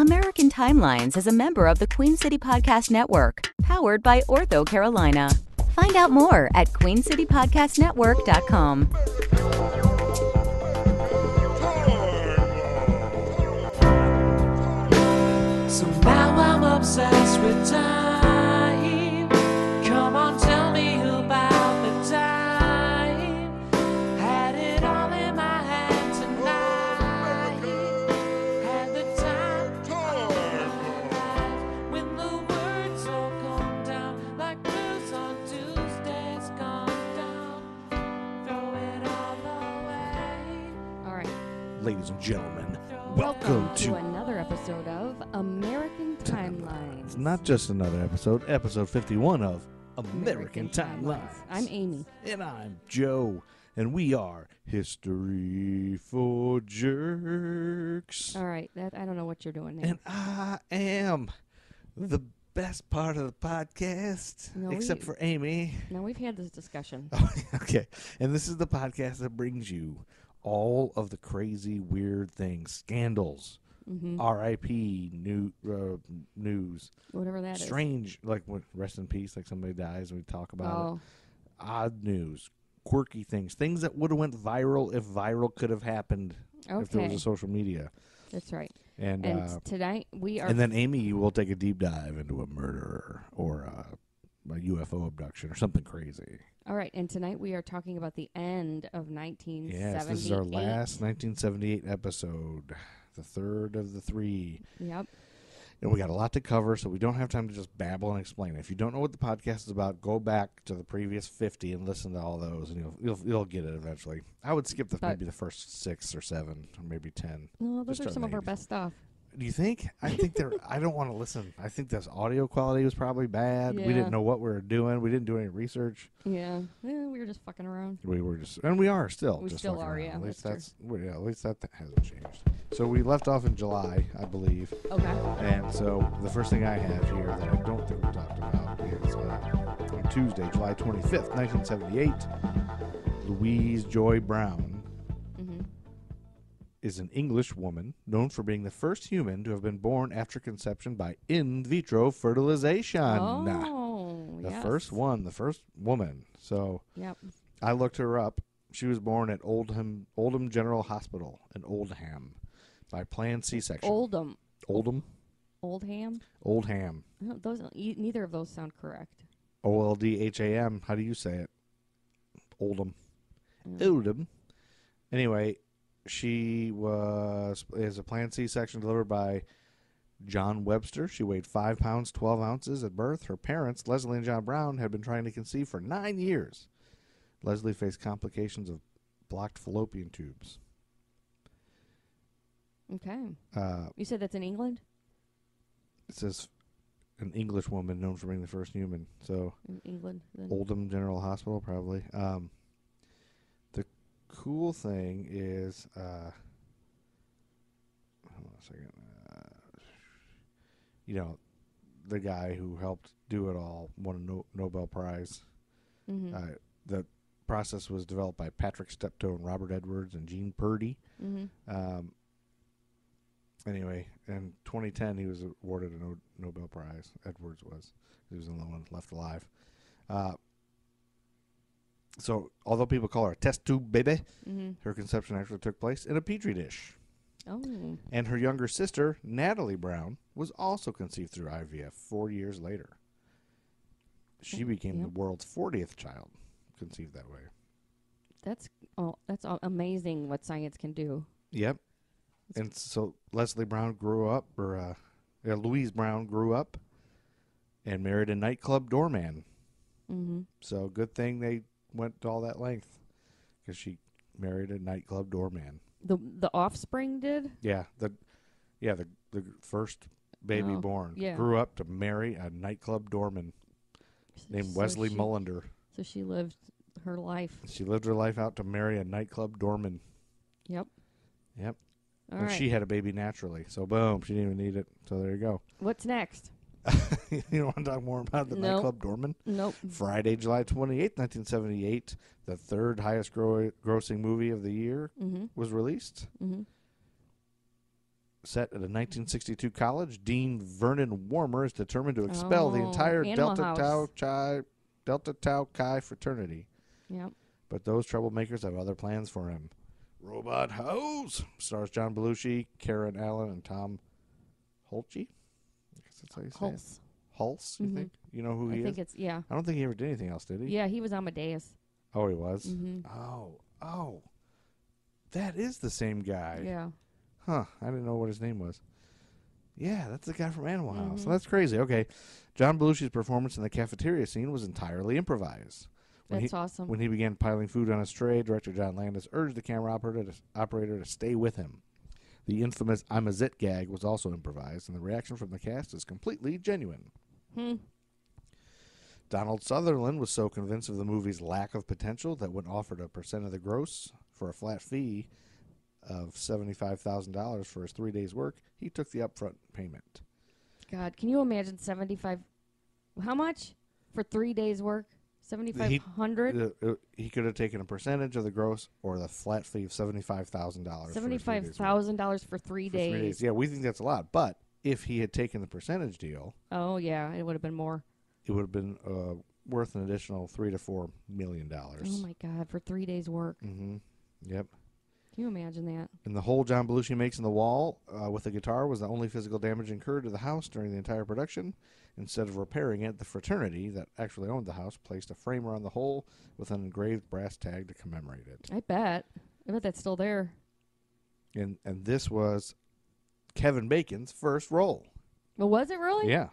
American Timelines is a member of the Queen City Podcast Network, powered by Ortho Carolina. Find out more at queencitypodcastnetwork.com. I'm obsessed with time. Welcome, to, to. another episode of American Timelines. It's not just another episode, episode 51 of American, Timelines. I'm Amy. And I'm Joe. And we are History for Jerks. All right. That I don't know what you're doing there. And I am the best part of the podcast, No, except we- for Amy. now we've had this discussion. Oh, okay. And this is the podcast that brings you all of the crazy, weird things, scandals, hmm R.I.P. New uh, news, Whatever that is. strange, like when rest in peace, like somebody dies, and we talk about it. Oh, Odd news, quirky things, things that would have went viral if viral could have happened if there was a social media. That's right. And And uh, tonight we are. and then Amy will take a deep dive into a murderer or a, a UFO abduction or something crazy. all right. And tonight we are talking about the end of 1978. Yes, this is our last 1978 episode, the third of the three. Yep. And we got a lot to cover, so we don't have time to just babble and explain. If you don't know what the podcast is about, go back to the previous 50 and listen to all those, and you'll you'll, you'll get it eventually. I would skip the, But- maybe the first six or seven, or maybe 10. No, those Just are some of our best stuff. Do you think? I think they're. I don't want to listen. I think this audio quality was probably bad. We didn't know what we were doing. We didn't do any research. Yeah. Yeah. We were just fucking around. We were just, and we are still. We just still are, around. yeah, At least that's that's, yeah. At least that th- hasn't changed. So we left off in July, I believe. Okay. And so the first thing I have here that I don't think we talked about is uh, on Tuesday, July 25th, 1978, Louise Joy Brown is an English woman known for being the first human to have been born after conception by in vitro fertilization. Oh. the yes. first one, the first woman. So Yep. I looked her up. She was born at Oldham Oldham General Hospital in Oldham by planned C-section. Oldham. Oldham, Oldham. Oldham. Those. Neither of those sound correct. O L D H A M. How do you say it? Oldham. Yeah. Oldham. Anyway, she was is a planned C-section delivered by John Webster. She weighed five pounds twelve ounces at birth. Her parents, Leslie and John Brown, had been trying to conceive for nine years. Leslie faced complications of blocked fallopian tubes. Okay. Uh, You said that's in England? it says an English woman known for being the first human. So In England. Then. Oldham General Hospital, probably. Um, cool thing is, uh, hold on a second. Uh, you know, the guy who helped do it all won a no- Nobel Prize. Mm-hmm. Uh, the process was developed by Patrick Steptoe and Robert Edwards and Jean Purdy. mm-hmm. Um, anyway, in 2010, he was awarded a no- Nobel Prize. Edwards was. He was the only one left alive. Uh, so, although people call her a test tube baby, Mm-hmm. her conception actually took place in a petri dish. Oh. And her younger sister, Natalie Brown, was also conceived through IVF four years later. She Oh, became yep. the world's 40th child conceived that way. That's all. that's all amazing what science can do. Yep. And so Leslie Brown grew up, or uh, yeah, Louise Brown grew up and married a nightclub doorman. Mm-hmm. So good thing they went to all that length because she married a nightclub doorman. The the offspring did. Yeah, the yeah the the first baby Oh, born yeah. grew up to marry a nightclub doorman named So Wesley she, Mullinder. So she lived her life. She lived her life out to marry a nightclub doorman. Yep. Yep. All and she had a baby naturally. So boom, she didn't even need it. So there you go. What's next? you don't want to talk more about the No. nightclub doorman? Nope. Friday, July 28th, 1978, the third highest gro- grossing movie of the year Mm-hmm. was released. Mm-hmm. set at a 1962 college, Dean Vernon Wormer is determined to expel the Oh, entire Delta House. Tau Chi Delta Tau Chi fraternity. Yep. But those troublemakers have other plans for him. Robot House stars John Belushi, Karen Allen, and Tom Holtze. That's how you say it. Hulce. Hulce, you Mhm. think? You know who I he think is? it's yeah. I don't think he ever did anything else, did he? Yeah, he was Amadeus. Oh, he was. hmm Oh, oh, that is the same guy. Yeah. Huh. I didn't know what his name was. Yeah, that's the guy from Animal House. Mhm. That's crazy. Okay. John Belushi's performance in the cafeteria scene was entirely improvised. When That's he, awesome. When he began piling food on his tray, director John Landis urged the camera operator to, operator to stay with him. The infamous I'm a zit gag was also improvised, and the reaction from the cast is completely genuine. hmm. Donald Sutherland was so convinced of the movie's lack of potential that when offered a percent of the gross for a flat fee of $75,000 for his three days' work, he took the upfront payment. God, can you imagine seventy five? How much for three days' work? Seventy five hundred. Uh, uh, he could have taken a percentage of the gross or the flat fee of $75,000. Seventy five thousand dollars for three for three days. days. Yeah, we think that's a lot. But if he had taken the percentage deal, Oh yeah, it would have been more. it would have been uh, worth an additional three to four million dollars. Oh my God, for three days' work. Mm-hmm. Yep. Can you imagine that? And the hole John Belushi makes in the wall uh, with the guitar was the only physical damage incurred to the house during the entire production. Instead of repairing it, the fraternity that actually owned the house placed a frame around the hole with an engraved brass tag to commemorate it. I bet. I bet that's still there. And and this was Kevin Bacon's first role. Well, was it really? Yeah.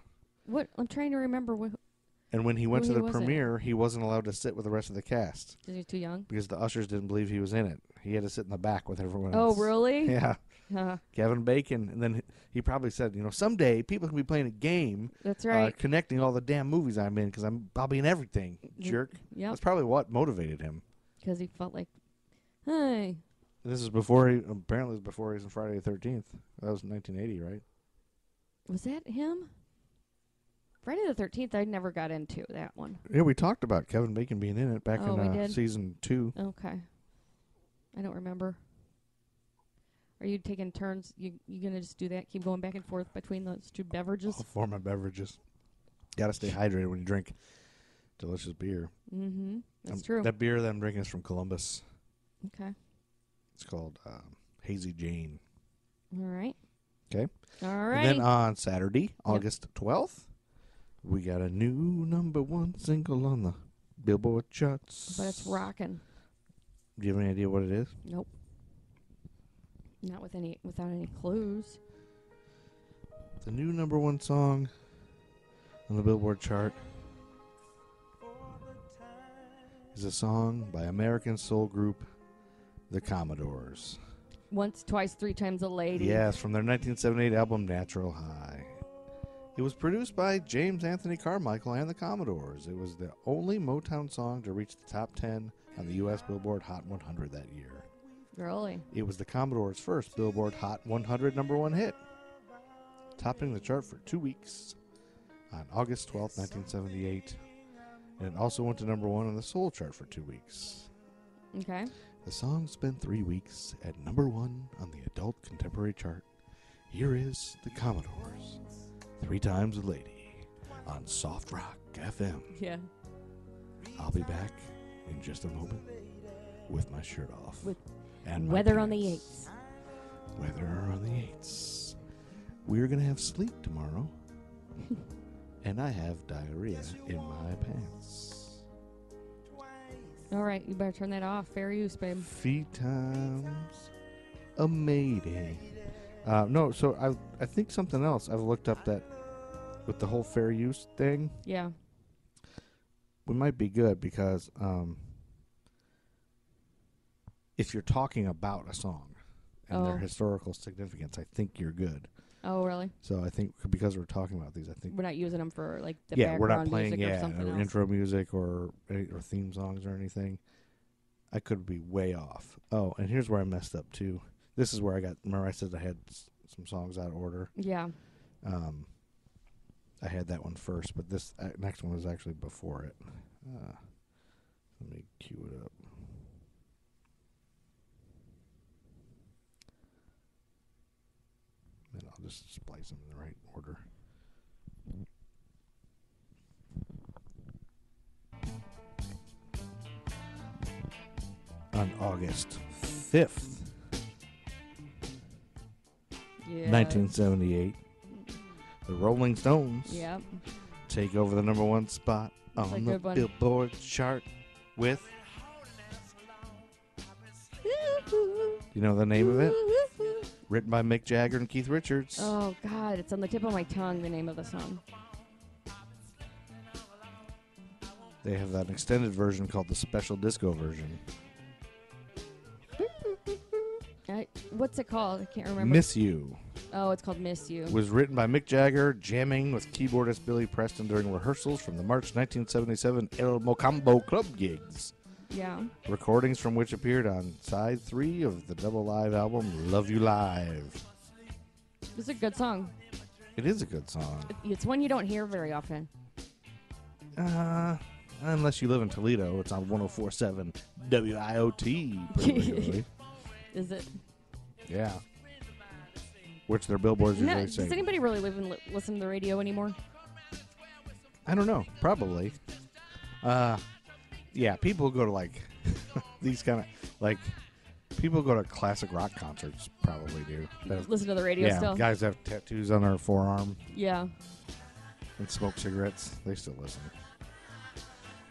What? I'm trying to remember. What? And when he went Who to he the was it? premiere, he wasn't allowed to sit with the rest of the cast Is he was too young? because the ushers didn't believe he was in it. He had to sit in the back with everyone else. Oh, else. really? Yeah. Kevin Bacon. And then he- probably said, you know, someday people can be playing a game That's uh, right. connecting all the damn movies I'm in because I'm I'll be in everything, jerk. Yeah, That's probably what motivated him. Because he felt like, hey, this is before he apparently it was before he was in Friday the Thirteenth. That was 1980, right? was that him? Friday the Thirteenth. I never got into that one. Yeah, we talked about Kevin Bacon being in it back Oh, in uh, season two. Okay. I don't remember. Are you taking turns? You you gonna just do that? Keep going back and forth between those two beverages? All form of beverages. Got to stay hydrated when you drink delicious beer. Mm-hmm. That's Um, true. That beer that I'm drinking is from Columbus. okay. It's called um, Hazy Jane. All right. Okay. All right. And then on Saturday, August 12th, we got a new number one single on the Billboard charts. but it's rocking. Do you have any idea what it is? Nope. Not with any without any clues. The new number one song on the Billboard chart is a song by American soul group The Commodores. Once, twice, three times a lady. Yes, from their 1978 album Natural High. It was produced by James Anthony Carmichael and the Commodores. It was the only Motown song to reach the top 10 on the U.S. Billboard Hot 100 that year. Really? It was the Commodores' first Billboard Hot 100 number one hit, topping the chart for two weeks on August 12, 1978. And it also went to number one on the Soul chart for two weeks. Okay. The song spent three weeks at number one on the adult contemporary chart. Here is the Commodores, Three Times a Lady, on Soft Rock FM. Yeah. I'll be back in just a moment with my shirt off. With and Weather on the pants. eights. Weather on the eights. We're gonna have sleep tomorrow, and I have diarrhea in my pants. All right, you better turn that off. Fair use, babe. Feet times a mayday. Uh, no, so I I think something else. I've looked up that with the whole fair use thing. Yeah. we might be good because um, if you're talking about a song and their Oh. historical significance, I think you're good. Oh, really? So I think because we're talking about these, I think We're not using them for like the yeah, we're not playing music yeah or something or intro music or any- or theme songs or anything. I could be way off. Oh, and here's where I messed up too. This is where I got. Remember, I said I had s- some songs out of order. Yeah. Um, I had that one first, but this uh, next one was actually before it. Uh, let me cue it up. Just splice them in the right order. On August 5th, Yeah. 1978, the Rolling Stones Yep. take over the number one spot That's on the one. Billboard chart with. You know the name of it? Written by Mick Jagger and Keith Richards. Oh God, it's on the tip of my tongue. The name of the song. They have an extended version called the Special Disco version. I, what's it called? I can't remember. Miss You oh, it's called "Miss You." was written by Mick Jagger, jamming with keyboardist Billy Preston during rehearsals from the March 1977 El Mocambo Club gigs. Yeah. Recordings from which appeared on side three of the double live album Love You Live. It's a good song. It is a good song. It's one you don't hear very often. Uh, unless you live in Toledo, it's on 1047 WIOT. Is it? yeah. Which their billboards No, usually does say. anybody really live and li- listen to the radio anymore? I don't know. Probably. Uh, yeah, people go to like these kind of like people go to classic rock concerts. Probably do. That- Listen to the radio yeah, still? guys have tattoos on their forearm Yeah. and smoke cigarettes. They still listen.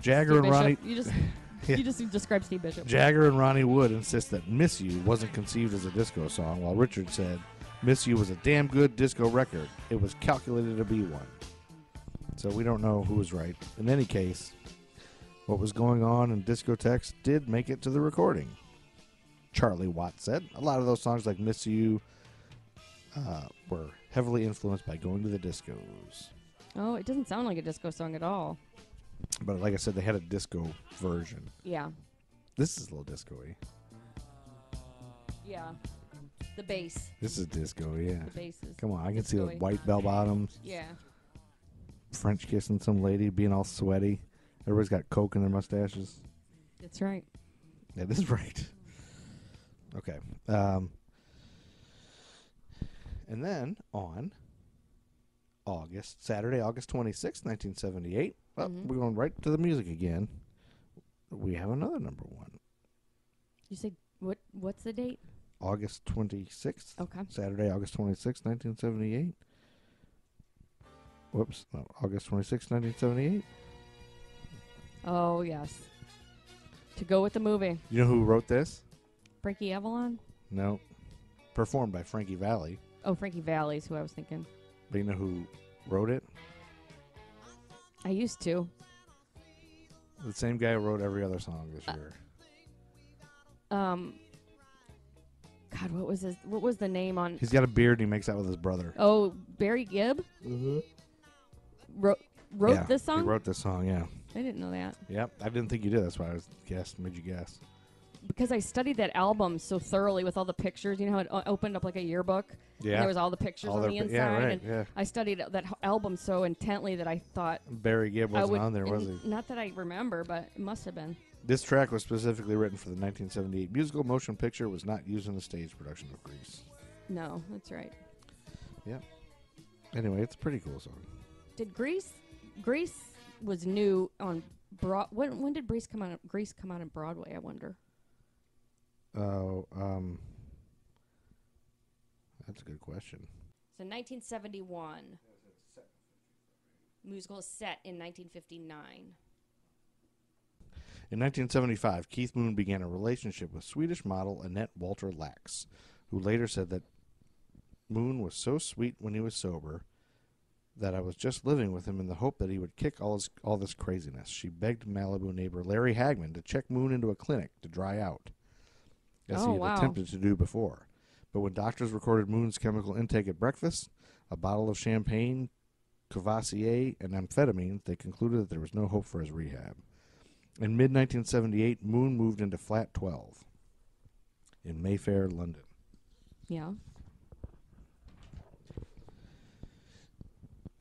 Jagger Steve and Ronnie. You just Yeah. you just described Steve Bishop. Jagger and Ronnie Wood insist that Miss You wasn't conceived as a disco song, while Richard said Miss You was a damn good disco record. It was calculated to be one. So we don't know who was right. In any case, what was going on in discotheques did make it to the recording. Charlie Watts said a lot of those songs, like Miss You, uh, were heavily influenced by going to the discos. Oh, it doesn't sound like a disco song at all. But like I said, they had a disco version. Yeah. This is a little disco-y. Yeah. The bass. This is disco, yeah. The bass is. Come on, I can see the disco-y. white bell bottoms, Yeah. French kissing some lady, being all sweaty. Everybody's got coke in their mustaches. That's right. That is right. Okay. Um, and then on August, Saturday, August 26th, 1978, well, Mhm. we're going right to the music again. We have another number one. You said what? What's the date? August 26th. Okay. Saturday, August 26th, 1978. Whoops. No, August 26th, 1978. Oh yes. To go with the movie, You know who wrote this? Frankie Avalon. No. Performed by Frankie Valli. Oh, Frankie Valli's who I was thinking. But you know who wrote it? I used to. The same guy who wrote every other song this year. Um. God, what was his? What was the name on? He's got a beard and he makes out with his brother. Oh, Barry Gibb. Wrote wrote Yeah, this song. He wrote this song, yeah. I didn't know that Yep. I didn't think you did. That's why I was guess made you guess. because I studied that album so thoroughly with all the pictures. You know how it o- opened up like a yearbook. And Yeah. there was all the pictures All on their the pi- inside. yeah, right, and yeah. I studied that h- album so intently that I thought Barry Gibb I wasn't would. on there, was and he? Not that I remember, but it must have been. This track was specifically written for the 1978 musical motion picture. Was not used in the stage production of Grease. No, that's right. Yeah. Anyway, it's a pretty cool song. Did Grease? Grease was new on Broad. When when did Grease come out? Grease come out on Broadway? I wonder. Oh, um, that's a good question. So 1971. Musical set in 1959. In 1975, Keith Moon began a relationship with Swedish model Annette Walter Lax, who later said that Moon was so sweet when he was sober that I was just living with him in the hope that he would kick all his, all this craziness. She begged Malibu neighbor Larry Hagman to check Moon into a clinic to dry out, as Oh, he had wow. attempted to do before. But when doctors recorded Moon's chemical intake at breakfast, a bottle of champagne, Courvoisier, and amphetamines, they concluded that there was no hope for his rehab. In mid 1978, Moon moved into Flat 12 in Mayfair, London. Yeah.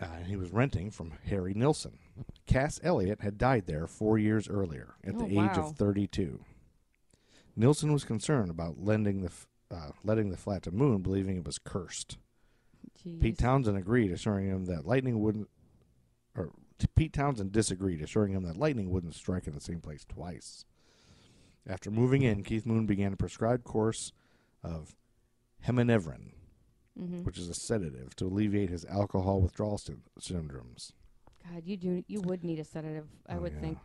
Uh, and he was renting from Harry Nilsson. Cass Elliot had died there four years earlier at Oh, the age wow. of 32. Nilsson was concerned about lending the f- uh, letting the flat to Moon, believing it was cursed. Pete Jeez. Townshend agreed, assuring him that lightning wouldn't. Or Pete Townshend disagreed, assuring him that lightning wouldn't strike in the same place twice. After moving in, Keith Moon began a prescribed course of Heminevrin, hmm which is a sedative to alleviate his alcohol withdrawal syn- syndromes. God, you do. You would need a sedative. I Oh, would yeah. think.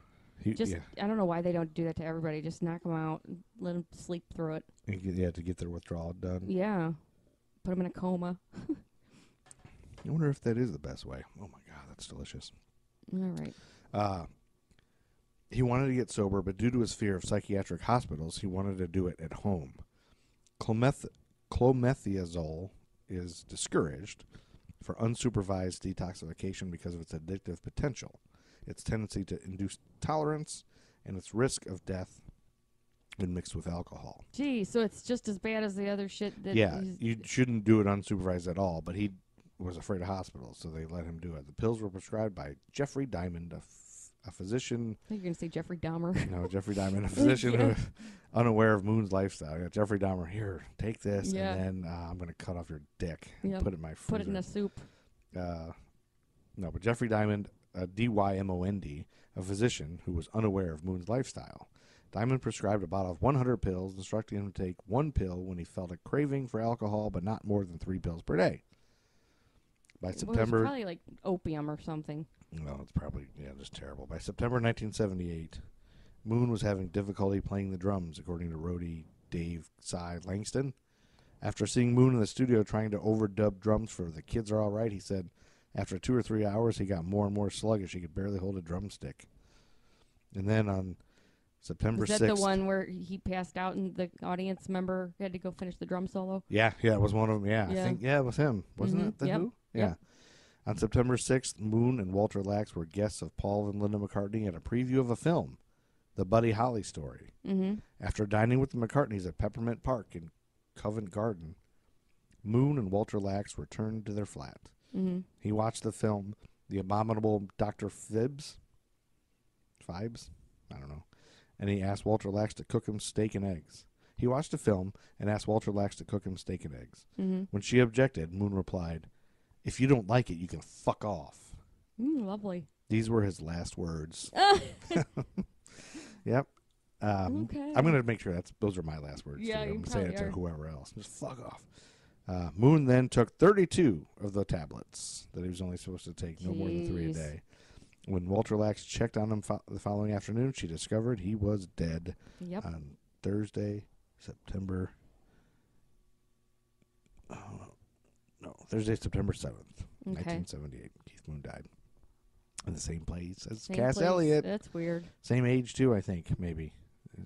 He, Just, yeah, I don't know why they don't do that to everybody. Just knock them out, and let them sleep through it. he- yeah, to get their withdrawal done. Yeah, put them in a coma. I wonder if that is the best way. Oh my god, that's delicious. All right. Uh, he wanted to get sober, but due to his fear of psychiatric hospitals, he wanted to do it at home. Clometh- clomethiazole is discouraged for unsupervised detoxification because of its addictive potential, its tendency to induce tolerance, and its risk of death when mixed with alcohol. Gee, so it's just as bad as the other shit. That yeah, you shouldn't do it unsupervised at all, but he was afraid of hospitals, so they let him do it. The pills were prescribed by Jeffrey Dymond, a, a physician I think you're gonna say Jeffrey Dahmer. No, Jeffrey Dahmer, a physician Yeah. unaware of Moon's lifestyle. Yeah, Jeffrey Dahmer, here, take this, Yeah. and then uh, I'm going to cut off your dick and put it in my freezer. Put it in a soup. uh, no, but Jeffrey Dymond, uh, D-Y-M-O-N-D, a physician who was unaware of Moon's lifestyle. Dymond prescribed a bottle of 100 pills, instructing him to take one pill when he felt a craving for alcohol, but not more than three pills per day. By Well, it was September, probably like opium or something. No, it's probably yeah, just terrible. By September 1978, Moon was having difficulty playing the drums, according to roadie Dave Cy Langston. After seeing Moon in the studio trying to overdub drums for "The Kids Are All Right," he said, after two or three hours, he got more and more sluggish. He could barely hold a drumstick. And then on September Is that 6th, the one where he passed out and the audience member had to go finish the drum solo? Yeah, yeah, it was one of them. Yeah, I think yeah, it was him. Wasn't Mhm. it the Yep. Who? Yep. On September 6th, Moon and Walter Lax were guests of Paul and Linda McCartney at a preview of a film, The Buddy Holly Story. Mm-hmm. After dining with the McCartneys at Peppermint Park in Covent Garden, Moon and Walter Lax returned to their flat. Mm-hmm. He watched the film The Abominable Dr. Fibs. Phibes? I don't know. And he asked Walter Lax to cook him steak and eggs. He watched the film and asked Walter Lax to cook him steak and eggs. Mm-hmm. When she objected, Moon replied, If you don't like it, you can fuck off. Mm, lovely. These were his last words. yep. Um, Okay. I'm going to make sure that's those are my last words. Yeah, too. I'm gonna say it to probably whoever else. Just fuck off. Uh, Moon then took 32 of the tablets that he was only supposed to take, no more than three a day. When Walter Lax checked on him fo- the following afternoon, she discovered he was dead Yep. on Thursday, September. Oh, Thursday, September 7th, Okay. 1978. Keith Moon died in the same place as Same Cass place. Elliot. That's weird. Same age, too, I think, maybe.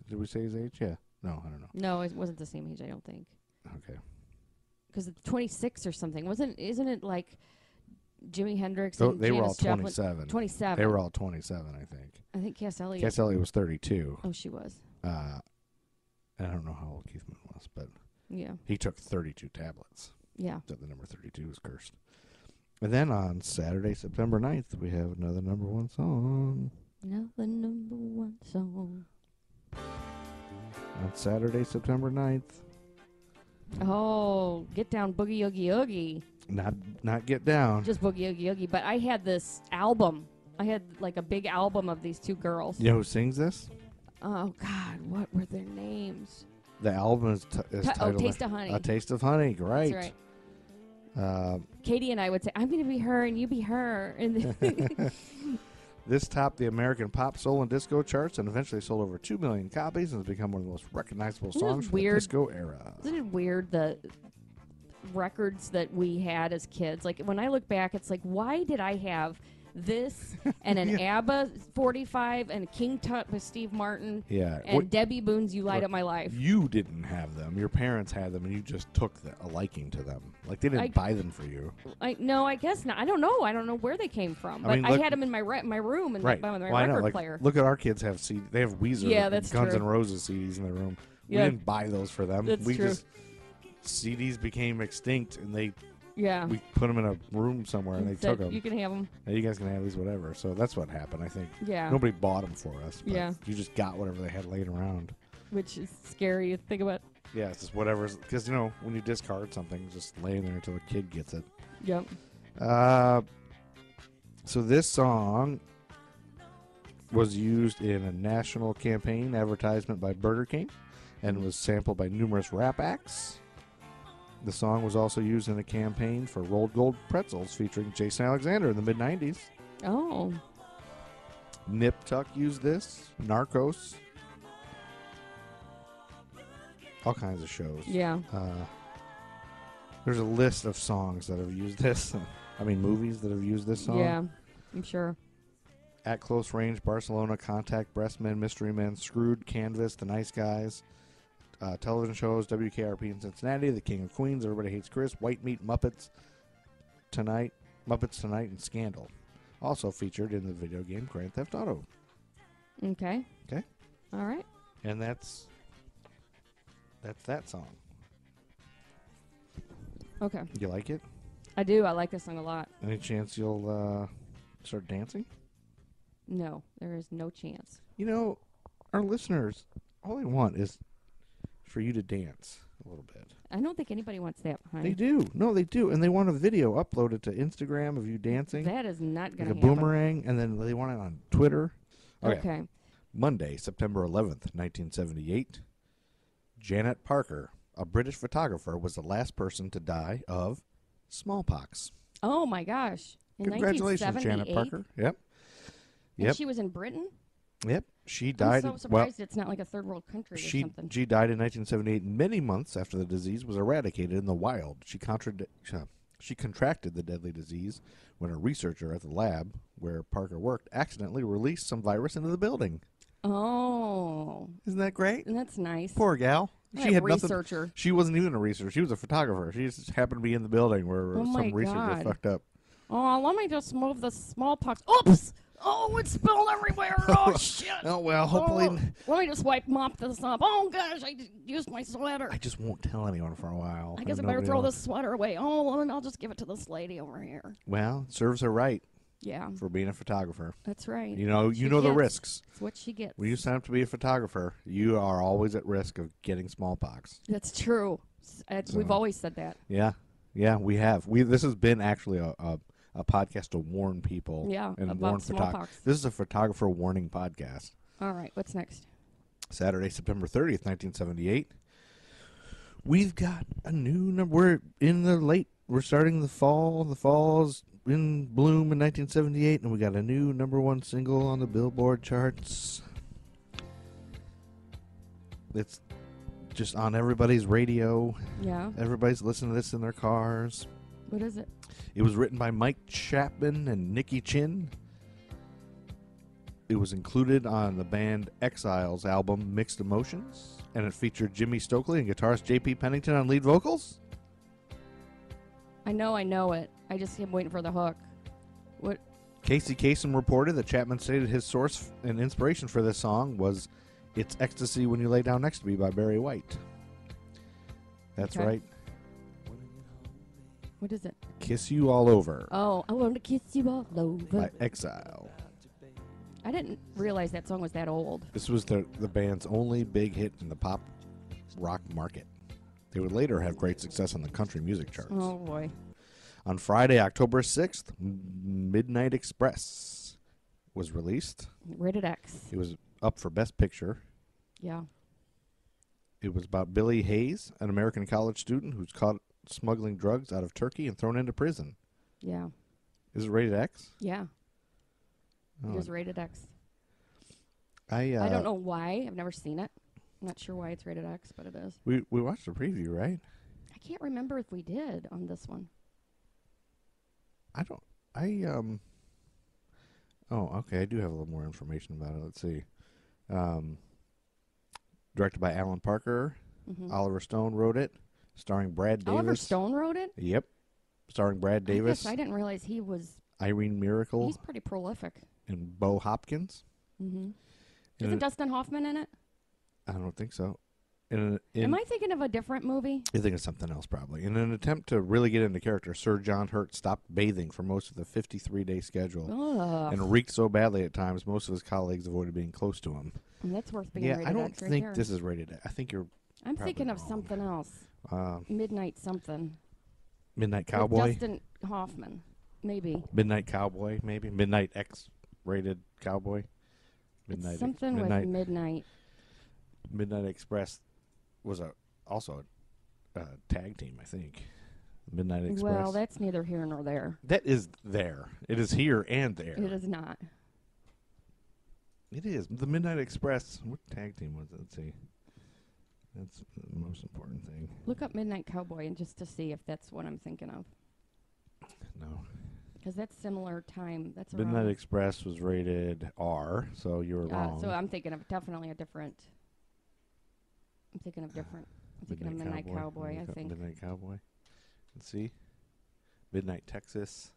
Did we say his age? Yeah. No, I don't know. No, it wasn't the same age. I don't think. Okay. Because it's 26 or something. Wasn't? Isn't it like Jimi Hendrix So and they were all Janis Joplin? 27. 27. They were all 27, I think. I think Cass Elliot. Cass Elliot was 32. Oh, she was. Uh, I don't know how old Keith Moon was, but Yeah. he took 32 tablets. Yeah. So the number 32 is cursed. And then on Saturday, September 9th, we have another number one song. Another number one song. On Saturday, September 9th, Oh, get down boogie oogie oogie. not not get down. Just boogie oogie oogie. But I had this album. I had like a big album of these two girls. you know who sings this? Oh God, what were their names? The album is, t- is Ta- oh, Taste of Honey. A Taste of Honey. Right. That's right. Uh, Katie and I would say, "I'm going to be her and you be her," and This topped the American pop, soul, and disco charts and eventually sold over 2 million copies and has become one of the most recognizable Isn't songs from the disco era. Isn't it weird the records that we had as kids? Like when I look back, it's like, why did I have this and an ABBA 45 and a King Tut with Steve Martin Yeah. and What- Debbie Boone's "You Light Up My Life"? you didn't have them. Your parents had them, and you just took the, a liking to them. Like they didn't I- buy them for you. I no, I guess not. I don't know. I don't know where they came from, I but mean, I look- had them in my re- my room and Right. my, my Well, I know. record Like, player. Look at our kids have CD. They have Weezer. Yeah, and that's Guns true. N' Roses CDs in their room. Yeah. We didn't buy those for them. That's we true. just CDs became extinct, and they yeah, we put them in a room somewhere, and they Said, took them. You can have them. you guys can have these, whatever. So that's what happened. I think Yeah, nobody bought them for us. But Yeah. you just got whatever they had laying around. which is scary to think about. Yeah, it's just whatever's because you know when you discard something, it's just laying there until the kid gets it. Yep. Uh, so this song was used in a national campaign advertisement by Burger King and was sampled by numerous rap acts. The song was also used in a campaign for Rold Gold pretzels featuring Jason Alexander in the mid 90s. Oh. Nip Tuck used this, Narcos, all kinds of shows. Yeah. Uh, there's a list of songs that have used this. I mean, movies that have used this song. Yeah. I'm sure. At Close Range, Barcelona, Contact, Breastmen, Mystery Men, Screwed, Canvas, The Nice Guys, uh, television shows, WKRP in Cincinnati, The King of Queens, Everybody Hates Chris, White Meat, Muppets, Tonight, Muppets Tonight, and Scandal. Also featured in the video game Grand Theft Auto. Okay. Okay. All right. And that's that's that song. Okay. You like it? I do. I like this song a lot. Any chance you'll uh, start dancing? No, there is no chance. You know, our listeners, all they want is for you to dance a little bit. I don't think anybody wants that behind. They do. No, they do. And they want a video uploaded to Instagram of you dancing. That is not like going a to happen. A boomerang. And then they want it on Twitter. Oh, okay. Okay. Monday, September 11th, 1978. Janet Parker, a British photographer, was the last person to die of smallpox. Oh my gosh. In Congratulations, Janet Parker. Yep. And Yep. she was in Britain? Yep. She died. I'm so in- well, surprised it's not like a third world country or She something. she died in 1978, many months after the disease was eradicated in the wild. She contrad- uh, she contracted the deadly disease when a researcher at the lab where Parker worked accidentally released some virus into the building. oh, Isn't that great? that's nice. Poor gal. She had nothing. researcher. She wasn't even a researcher. She was a photographer. She just happened to be in the building where Oh some researcher God. fucked up. Oh, let me just move the smallpox. Oops! Oh, it's spilled everywhere. Oh shit! Oh well, hopefully. Oh, let me just wipe mop this up. Oh gosh, I used my sweater. I just won't tell anyone for a while. I guess I better throw else- this sweater away. Oh, well, then I'll just give it to this lady over here. Well, serves her right Yeah, for being a photographer. that's right. You know, you know the risks. That's what she gets. When you sign up to be a photographer, you are always at risk of getting smallpox. That's true. S- uh, We've always said that. Yeah, yeah, we have. We this has been actually a a, a podcast to warn people. Yeah, and warn. This is a photographer warning podcast. All right, what's next? Saturday, September thirtieth, nineteen seventy eight. We've got a new number. We're in the late. We're starting the fall. The fall's in bloom in 1978, and we got a new number one single on the Billboard charts. It's just on everybody's radio. Yeah, Everybody's listening to this in their cars. what is it? It was written by Mike Chapman and Nicky Chinn. It was included on the band Exiles album Mixed Emotions, and it featured Jimmy Stokley and guitarist J.P. Pennington on lead vocals. I know, I know it. I just am waiting for the hook. What? Casey Kasem reported that Chapman stated his source and inspiration for this song was It's Ecstasy When You Lay Down Next to Me by Barry White. That's Okay. right. What is it? Kiss You All Over Oh, I want to kiss you all over. by Exile. I didn't realize that song was that old. This was the, the band's only big hit in the pop rock market. They would later have great success on the country music charts. Oh boy. On Friday, October 6th, M- Midnight Express was released. Rated X. It was up for Best Picture. Yeah. It was about Billy Hayes, an American college student who's caught smuggling drugs out of Turkey and thrown into prison. Yeah. Is it rated X? Yeah. Oh, It was rated X. I, uh, I don't know why. I've never seen it. I'm not sure why it's rated X, but it is. We, we watched the preview, right? I can't remember if we did on this one. I don't. I um. Oh, okay. I do have a little more information about it. Let's see. Um, directed by Alan Parker. Mhm. Oliver Stone wrote it, starring Brad Davis. Oliver Stone wrote it. Yep. Starring Brad Davis, I, guess I didn't realize he was. Irene Miracle, He's pretty prolific. and Bo Hopkins. Mm-hmm. Isn't Dustin Hoffman in it? I don't think so. In, in Am I thinking of a different movie? I think it's something else probably. In an attempt to really get into character, Sir John Hurt stopped bathing for most of the 53-day schedule. Ugh. And reeked so badly at times, most of his colleagues avoided being close to him. that's worth being yeah, rated I don't X think this is rated. I think you're. I'm thinking of wrong. something else. Um, Midnight something. Midnight With Cowboy. Dustin Hoffman, maybe. Midnight Cowboy, maybe Midnight X-rated Cowboy. Midnight It's something Midnight with midnight. Midnight Express was a also a, uh tag team, I think. Midnight Express. Well, that's neither here nor there. that is there. It is here and there. It is not. It is the Midnight Express. What tag team was it? Let's see. That's the most important thing. Look up Midnight Cowboy and just to see if that's what I'm thinking of, No, because that's similar time. That's Midnight around. Express was rated R, so you were Uh, wrong. so I'm thinking of definitely a different. I'm thinking of different. I'm thinking of Midnight Cowboy. I up think. Midnight Cowboy. Let's see. Midnight Texas.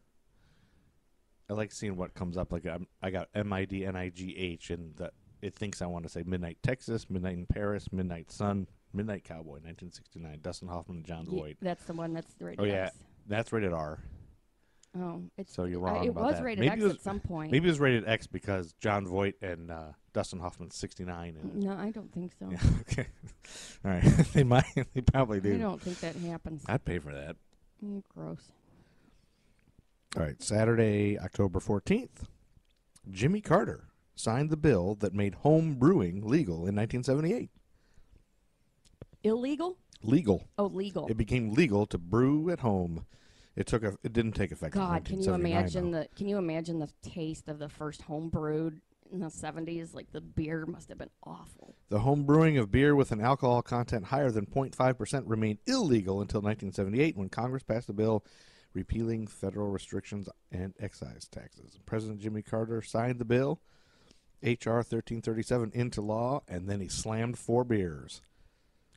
I like seeing what comes up. Like I'm, I got M I D N I G H, and the, it thinks I want to say Midnight Texas, Midnight in Paris, Midnight Sun, Midnight Cowboy, 1969. Dustin Hoffman and Jon Voight. that's the one that's rated Oh, yeah. X. That's rated R. Oh, it's So you're uh, wrong it about was that. rated Maybe X was- at some point. Maybe it was rated X because Jon Voight and uh, Dustin Hoffman's 69. And No, I don't think so. yeah, okay, all right. they might. They probably do. I do. don't think that happens. I'd pay for that. Mm, gross. All right, Saturday, October 14th, Jimmy Carter signed the bill that made home brewing legal in 1978. Illegal? Legal. Oh, legal. It became legal to brew at home. It took a, it didn't take effect. God, can you imagine though. the can you imagine the taste of the first home brewed in the seventies? Like the beer must have been awful. The home brewing of beer with an alcohol content higher than 0.5% remained illegal until 1978 when Congress passed a bill repealing federal restrictions and excise taxes. President Jimmy Carter signed the bill, H.R. 1337, into law, and then he slammed four beers.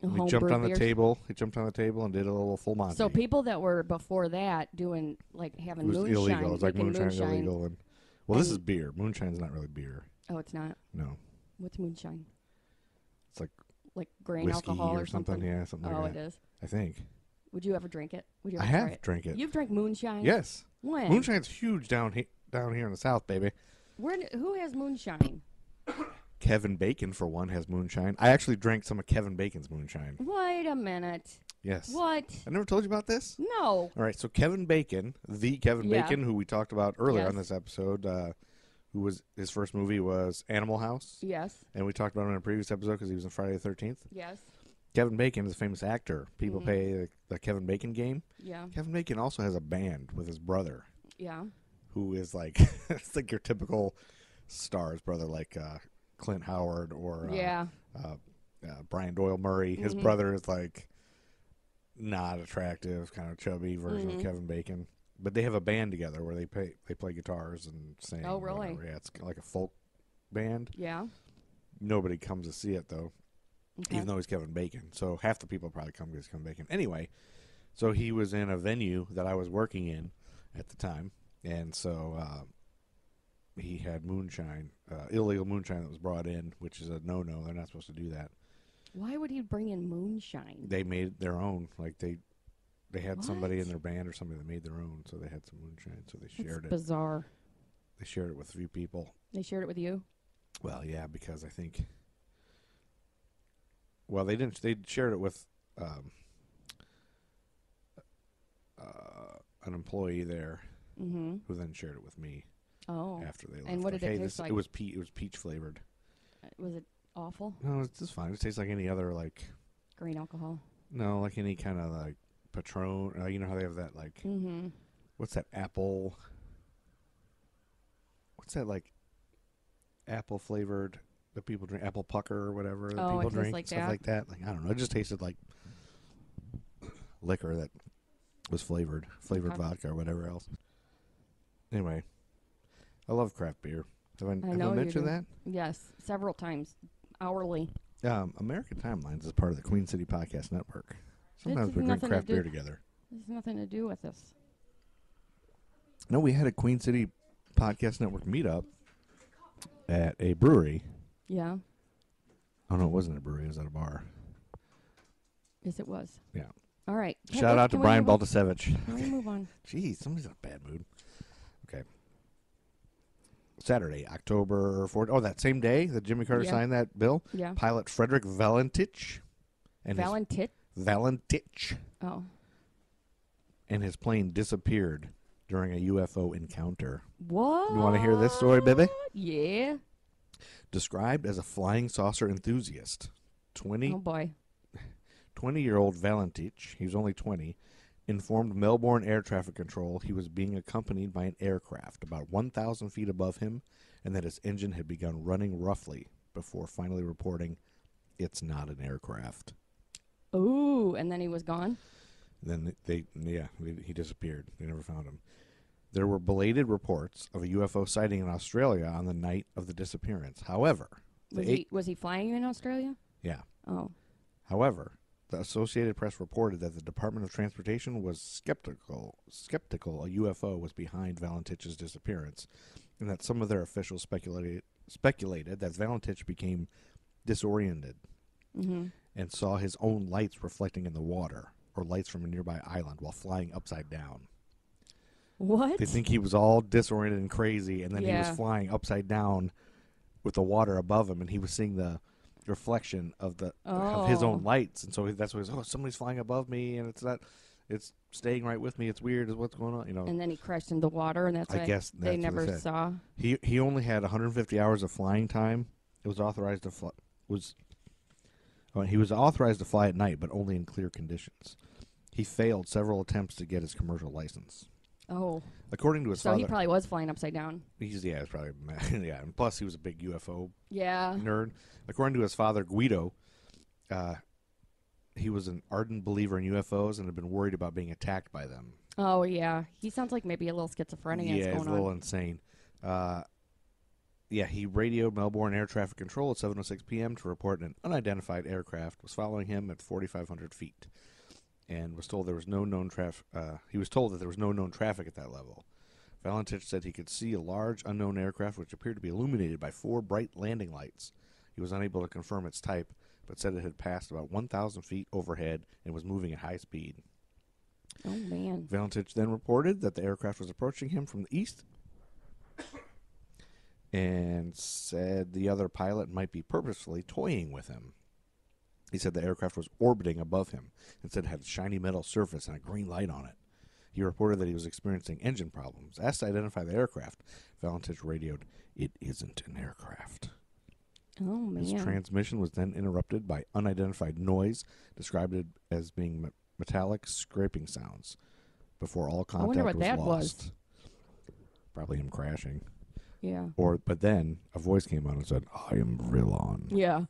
And he jumped on the beers. table. He jumped on the table and did a little full Monty. So people that were before that doing like having it was moonshine, illegal. It was like moonshine, moonshine. illegal. And, well, this is beer. Moonshine's not really beer. Oh, it's not. No, What's moonshine? it's like Like grain alcohol or or something. Yeah, something oh, like it that. is. I think. Would you ever drink it? Would you I have it? drank it. You've drank moonshine. Yes. When? Moonshine's huge down he- down here in the South, baby. Where? Who has moonshine? Kevin Bacon, for one, has moonshine. I actually drank some of Kevin Bacon's moonshine. Wait a minute. Yes. What? I never told you about this. No. All right, so Kevin Bacon, the Kevin Yeah. Bacon, who we talked about earlier on this episode, uh, who was his first movie was Animal House, Yes. and we talked about him in a previous episode because he was in Friday the Thirteenth. Yes. Kevin Bacon is a famous actor. People Mhm. pay the, the Kevin Bacon game. Yeah. Kevin Bacon also has a band with his brother, Yeah. Who is like it's like your typical star's brother, like uh, Clint Howard or uh, yeah. uh, uh, Brian Doyle Murray. His Mhm. brother is like not attractive, kind of chubby version Mhm. of Kevin Bacon. But they have a band together where they play they play guitars and sing. Oh, really? whatever. Yeah, it's like a folk band. Yeah. Nobody comes to see it though, Okay. even though he's Kevin Bacon. So half the people probably come because Kevin Bacon. Anyway, so he was in a venue that I was working in at the time, and so uh, he had moonshine, uh, illegal moonshine that was brought in, which is a no-no. They're not supposed to do that. Why would he bring in moonshine? they made their own. Like they they had somebody in What? their band or somebody that made their own, so they had some moonshine, so they It's shared it. bizarre. They shared it with a few people. They shared it with you. Well, yeah, because I think. Well, they didn't. They shared it with um, uh, an employee there, Mm-hmm. who then shared it with me Oh. after they left. And what Like, did it hey, taste this, like? It was pe- It was peach flavored. Was it awful? No, it's just fine. It tastes like any other like Grain alcohol. no, like any kind of like Patron. Uh, you know how they have that like Mm-hmm. what's that apple what's that like apple flavored that people drink apple pucker or whatever that Oh, people drink like stuff that? like that like i don't know it just tasted like liquor that was flavored flavored vodka or whatever else anyway i love craft beer have i, I have I mentioned that Yes, several times, hourly. um, american timelines is part of the queen city podcast network sometimes we drink nothing to craft beer together There's nothing to do with this. No, we had a Queen City Podcast Network meetup at a brewery. Yeah. Oh no, it wasn't a brewery; it was at a bar. Yes, it was. Yeah. All right. Shout out to Brian? Baltasevich. Can we move on? Jeez, somebody's in a bad mood. Saturday, October 4th. Oh, that same day that Jimmy Carter Yeah. signed that bill, Yeah. pilot Frederick Valentich and Valentit. his, Valentich Oh. and his plane disappeared during a UFO encounter. What? You want to hear this story, baby? Yeah. Described as a flying saucer enthusiast, 20 Oh boy. 20 year old Valentich, he was only 20, informed Melbourne Air Traffic Control he was being accompanied by an aircraft about 1,000 feet above him and that his engine had begun running roughly before finally reporting it's not an aircraft. Ooh, and then he was gone. Then they, yeah, he- he disappeared. They never found him. There were belated reports of a UFO sighting in Australia on the night of the disappearance. However, Was he was he flying in Australia? yeah, Oh. However, the Associated Press reported that the Department of Transportation was skeptical skeptical a UFO was behind Valentich's disappearance, and that some of their officials speculated speculated that Valentich became disoriented Mm-hmm. and saw his own lights reflecting in the water or lights from a nearby island while flying upside down. What? They think he was all disoriented and crazy, and then he was flying upside down with the water above him, and he was seeing the reflection of the of his own Oh. lights, and so that's why he's oh somebody's flying above me, and it's not, it's staying right with me. It's weird. Is what's going on? You know, and then he crashed into the water, and that's I guess they that's they never saw. he he only had 150 hours of flying time. It was authorized to fly was. oh, he was authorized to fly at night, but only in clear conditions. He failed several attempts to get his commercial license. Oh, According to his so father, he probably was flying upside down. He's yeah, it's probably yeah, and plus he was a big UFO Yeah. nerd. According to his father Guido, uh, he was an ardent believer in UFOs and had been worried about being attacked by them. Oh yeah. He sounds like maybe a little schizophrenic. yeah, is going a little on. insane. Uh, yeah, he radioed Melbourne Air Traffic Control at 7:06 p.m. to report an unidentified aircraft was following him at 4,500 feet, and was told there was no known traffic. Uh, he was told that there was no known traffic at that level. Valentich said he could see a large unknown aircraft which appeared to be illuminated by four bright landing lights. He was unable to confirm its type, but said it had passed about 1,000 feet overhead and was moving at high speed. Oh man. Valentich then reported that the aircraft was approaching him from the east and said the other pilot might be purposefully toying with him. He said the aircraft was orbiting above him and said it had a shiny metal surface and a green light on it. He reported that he was experiencing engine problems. Asked to identify the aircraft, Valentich radioed, It isn't an aircraft. Oh His transmission was then interrupted by unidentified noise, described it as being metallic scraping sounds. Before all contact I wonder what was that was. Probably him crashing. yeah. Or, but then a voice came on and said, "I am Vrillon, Yeah.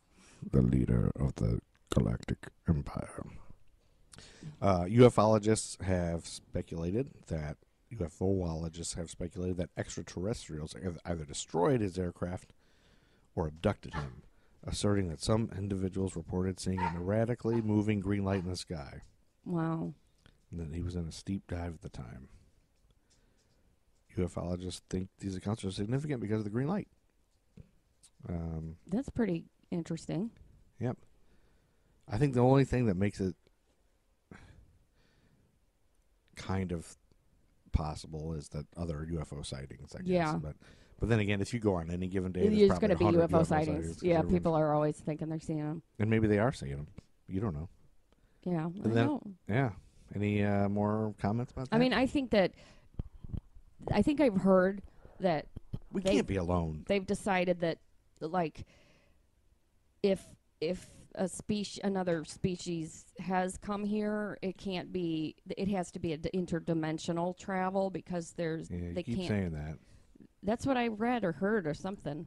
the leader of the Galactic Empire." Uh, ufologists have speculated that UFOologists have speculated that extraterrestrials have either destroyed his aircraft or abducted him, asserting that some individuals reported seeing an erratically moving green light in the sky, Wow. and that he was in a steep dive at the time. Ufologists think these accounts are significant because of the green light. Um, That's pretty interesting. Yep. I think the only thing that makes it kind of possible is that other UFO sightings, I guess. Yeah. But but then again, if you go on any given day, there's going to be 100 UFO, sightings. sightings. Yeah, people are always thinking they're seeing them. and maybe they are seeing them. You don't know. Yeah. I then- know. Yeah. Any uh, more comments about that? I mean, I think that I think I've heard that we they- can't be alone. they've decided that like if if a species another species has come here it can't be it has to be an interdimensional travel because there's Yeah, you they keep can't saying that. that's what i read or heard or something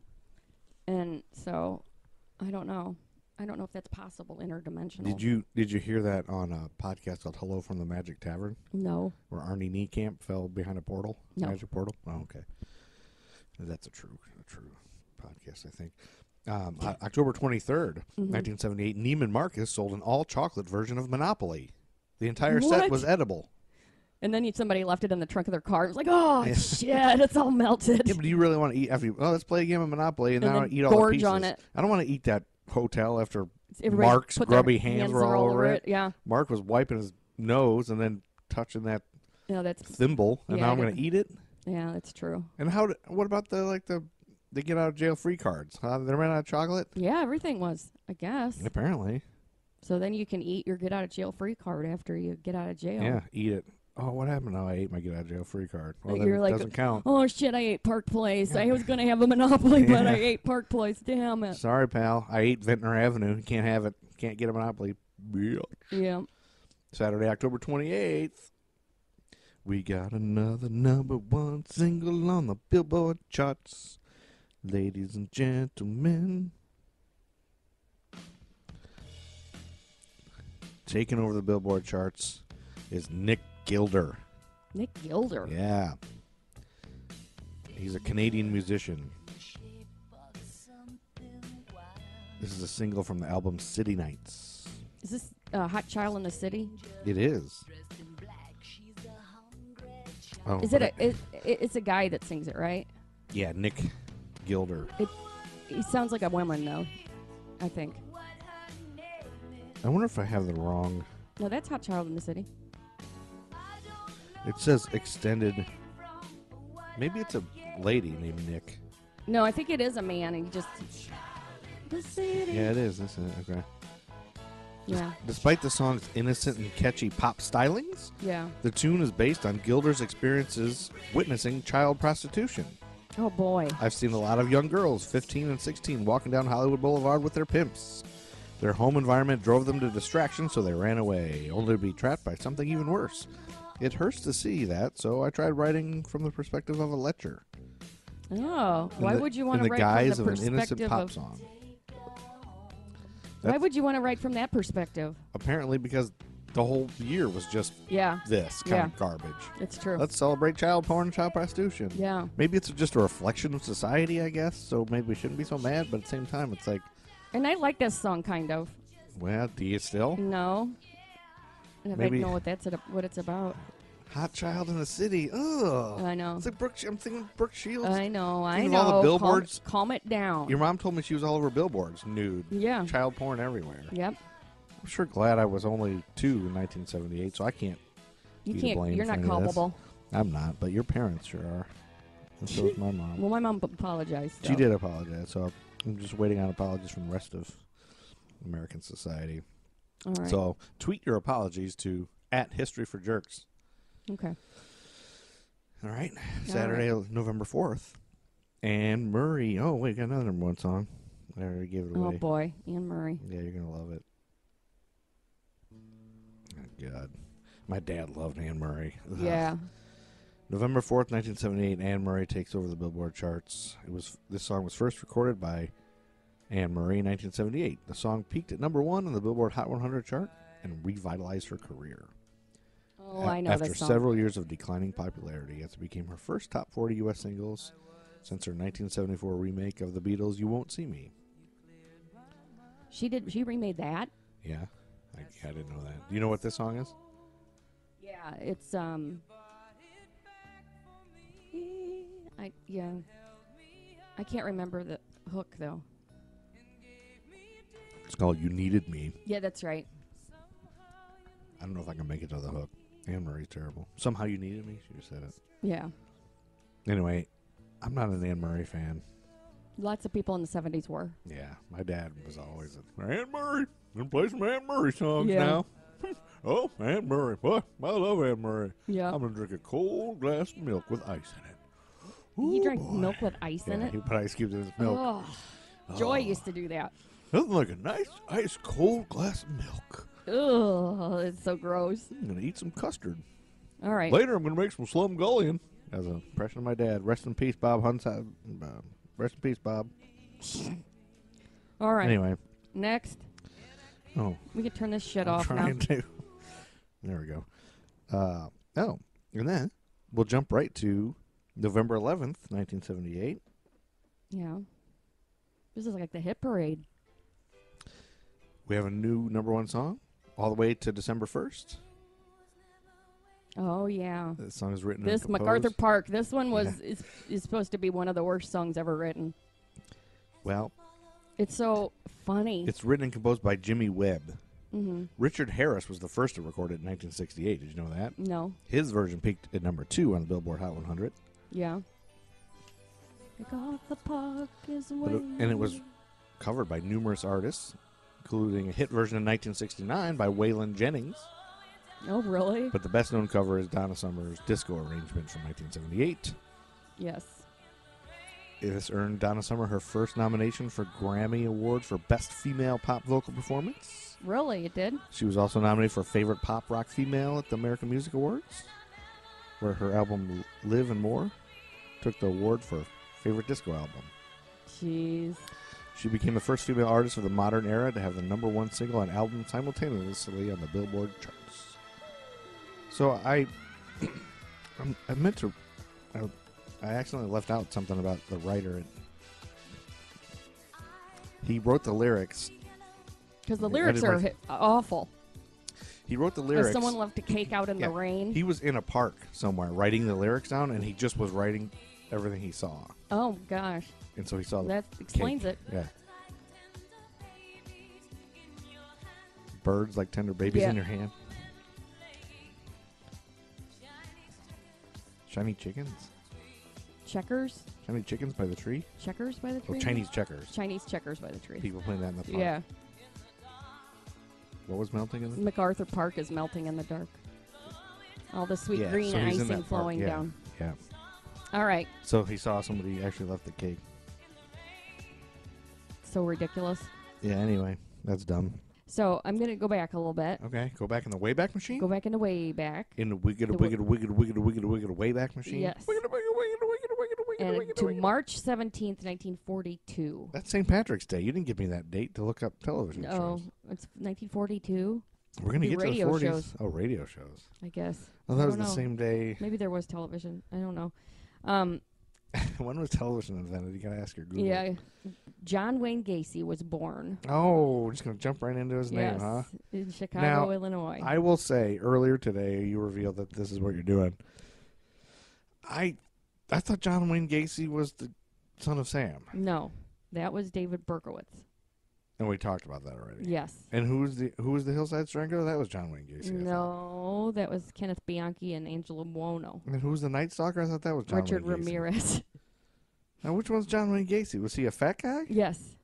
and so i don't know i don't know if that's possible interdimensional Did you did you hear that on a podcast called Hello from the Magic Tavern? no where Arnie Niekamp fell behind a portal, No. magic portal. Oh, okay. That's a true, a true podcast, I think. Um, October twenty Mm-hmm. nineteen seventy eight. Neiman Marcus sold an all chocolate version of Monopoly. The entire set was edible. and then somebody left it in the trunk of their car it was like oh Yeah. shit it's all melted Yeah, but do you really want to eat after? You, oh, let's play a game of Monopoly, and, And then I then want to eat all the pieces. on it. I don't want to eat that hotel after Everybody Mark's grubby hands were all over it. yeah Mark was wiping his nose and then touching that yeah that's thimble, and Yeah, now I'm going to eat it. yeah that's true And how? d what about the like the they get out of jail free cards? Huh? They ran out of chocolate. yeah everything was i guess Apparently, So then you can eat your get out of jail free card after you get out of jail. yeah. Eat it. oh, what happened? Oh, I ate my get out of jail free card. Well, then you're it like, doesn't count. Oh shit! I ate Park Place. I was gonna have a Monopoly, but I ate Park Place. Damn it. Sorry, pal. I ate Ventnor Avenue. Can't have it. Can't get a monopoly. Yeah. Yeah. Saturday, October 28th. We got another number one single on the Billboard charts. Ladies and gentlemen. Taking over the Billboard charts is Nick Gilder. Nick Gilder. Yeah. He's a Canadian musician. This is a single from the album City Nights. Is this uh, Hot Child in the City? It is. Oh, Is it a? It, it, it's a guy that sings it, right? Yeah, Nick Gilder. He sounds like a woman, though. I think. I wonder if I have the wrong. No, that's Hot Child in the City. It says extended. Maybe it's a lady named Nick. No, I think it is a man, and he just. The city. Yeah, it is. This is okay. Yeah. Despite the song's innocent and catchy pop stylings, Yeah. the tune is based on Gilder's experiences witnessing child prostitution. Oh boy. I've seen a lot of young girls, 15 and 16, walking down Hollywood Boulevard with their pimps. Their home environment drove them to distraction, so they ran away, only to be trapped by something even worse. It hurts to see that, so I tried writing from the perspective of a lecher. Oh, in why the- would you want to the write guise from of an innocent perspective pop of? song? Why would you want to write from that perspective? Apparently, because the whole year was just Yeah, this kind Yeah. of garbage. it's true. Let's celebrate child porn and child prostitution. yeah. Maybe it's just a reflection of society, I guess. So maybe we shouldn't be so mad. But at the same time, it's like, And I like this song, kind of. well, do you still? No. And if Maybe- I know what that's what it's about. Hot child in the city. Ugh. I know. It's like Brooke. I'm thinking Brooke Shields. I know. I know. all the Calm- billboards- Calm, it down. Your mom told me she was all over billboards, nude, yeah. child porn everywhere. Yep. I'm sure glad I was only two in 1978, so I can't. You to can't. You're not any of this. culpable. I'm not, but your parents sure are. And so is my mom. Well, my mom apologized. she so. did apologize, so I'm just waiting on apologies from the rest of American society. All right. So tweet your apologies to at History for Jerks. okay. All right, Saturday, November 4th. Anne Murray. Oh, wait, got another number one song. I already gave it oh, away. Oh boy, Anne Murray. Yeah, you're gonna love it. God, my dad loved Anne Murray. Ugh. Yeah. November fourth, nineteen seventy-eight. Anne Murray takes over the Billboard charts. It was this song was first recorded by Anne Murray in nineteen seventy-eight. The song peaked at number one on the Billboard Hot 100 chart and revitalized her career. Oh, A- I know After song. several years of declining popularity, it became her first top 40 U.S. singles since her 1974 remake of the Beatles' "You Won't See Me." She did. She remade that. Yeah, I, I didn't know that. Do you know what this song is? Yeah. It's um. I yeah. I can't remember the hook though. It's called "You Needed Me." Yeah, that's right. I don't know if I can make it to the hook. Anne Murray's terrible. Somehow you needed me. She just said it. Yeah. Anyway, I'm not an Anne Murray fan. Lots of people in the '70s were. Yeah, my dad was always a Anne Murray. Gonna play some Anne Murray songs Yeah. now. oh, Anne Murray. What? I love Anne Murray. Yeah. I'm gonna drink a cold glass of milk with ice in it. he Ooh, drank boy. milk with ice in Yeah, it. he put ice cubes in his milk. Oh, Joy used to do that. Nothing like a nice ice cold glass of milk. Ugh, it's so gross. I'm gonna eat some custard. All right. Later, I'm gonna make some slumgullion. As an impression of my dad. Rest in peace, Bob Hunt. Uh, rest in peace, Bob. All right. Anyway, Next, oh, we could turn this shit I'm off now. trying to. There we go. Uh, oh, and then we'll jump right to November 11th, 1978. Yeah. This is like the hit parade. We have a new number one song all the way to December 1st. Oh yeah. The song is written This MacArthur. Park. This one was is is supposed to be one of the worst songs ever written. Well, It's so funny. it's written and composed by Jimmy Webb. mm-hmm. Richard Harris was the first to record it in 1968. Did you know that? No. His version peaked at number two on the Billboard Hot 100. Yeah. MacArthur Park is it- and it was covered by numerous artists, including a hit version in 1969 by Waylon Jennings. Oh, really? But the best known cover is Donna Summer's Disco Arrangement from 1978. yes. This earned Donna Summer her first nomination for Grammy Award for Best Female Pop Vocal Performance. Really, it did. She was also nominated for Favorite Pop Rock Female at the American Music Awards, where her album Live and More took the award for Favorite Disco Album. Jeez. She became the first female artist of the modern era to have the number one single and album simultaneously on the Billboard charts. So I, I'm- I meant to, I, I accidentally left out something about the writer. He wrote the lyrics. Because the lyrics are hi- awful. He wrote the lyrics. someone left a cake out in Yeah. the rain. He was in a park somewhere writing the lyrics down, and he just was writing everything he saw, oh gosh, and so he saw the that explains cake. it. Yeah. Birds like tender babies Yeah. in your hand. Shiny chickens. Checkers, Shiny chickens by the tree. checkers by the tree? Oh, tree. Chinese checkers. Chinese checkers by the tree. People playing that in the park. Yeah, What was melting in the? MacArthur Park is melting in the dark. All the sweet Yeah, green so he's in icing that park, flowing yeah. down. Yeah. All right, So he saw somebody actually left the cake. so ridiculous. Yeah. Anyway, that's dumb. So I'm gonna go back a little bit. Okay, go back in the Wayback Machine. Go back into way back. in the wicked, The wicked, wicked, wicked, wicked, wicked Wayback Machine. Yes. Wicked, wicked, and wicked, to wicked. March 17th, 1942. That's St. Patrick's Day. You didn't give me that date to look up television Oh, shows. it's 1942, We're gonna be get to the 40s. shows. Oh, radio shows. I guess. Oh, I that was don't the know. same day. Maybe there was television. I don't know. Um, when was television invented? You gotta ask your Google. yeah, John Wayne Gacy was born. Oh, we're just gonna jump right into his yes, name, huh? in Chicago, Now, Illinois. I will say earlier today you revealed that this is what you're doing. I I thought John Wayne Gacy was the son of Sam. no, that was David Berkowitz. And we talked about that already. Yes. And who was the who was the Hillside Strangler? That was John Wayne Gacy. I thought. No, that was Kenneth Bianchi and Angelo Buono. And who was the Night Stalker? I thought that was John Richard Wayne Gacy. Ramirez. Now, which one's John Wayne Gacy? Was he a fat guy? yes.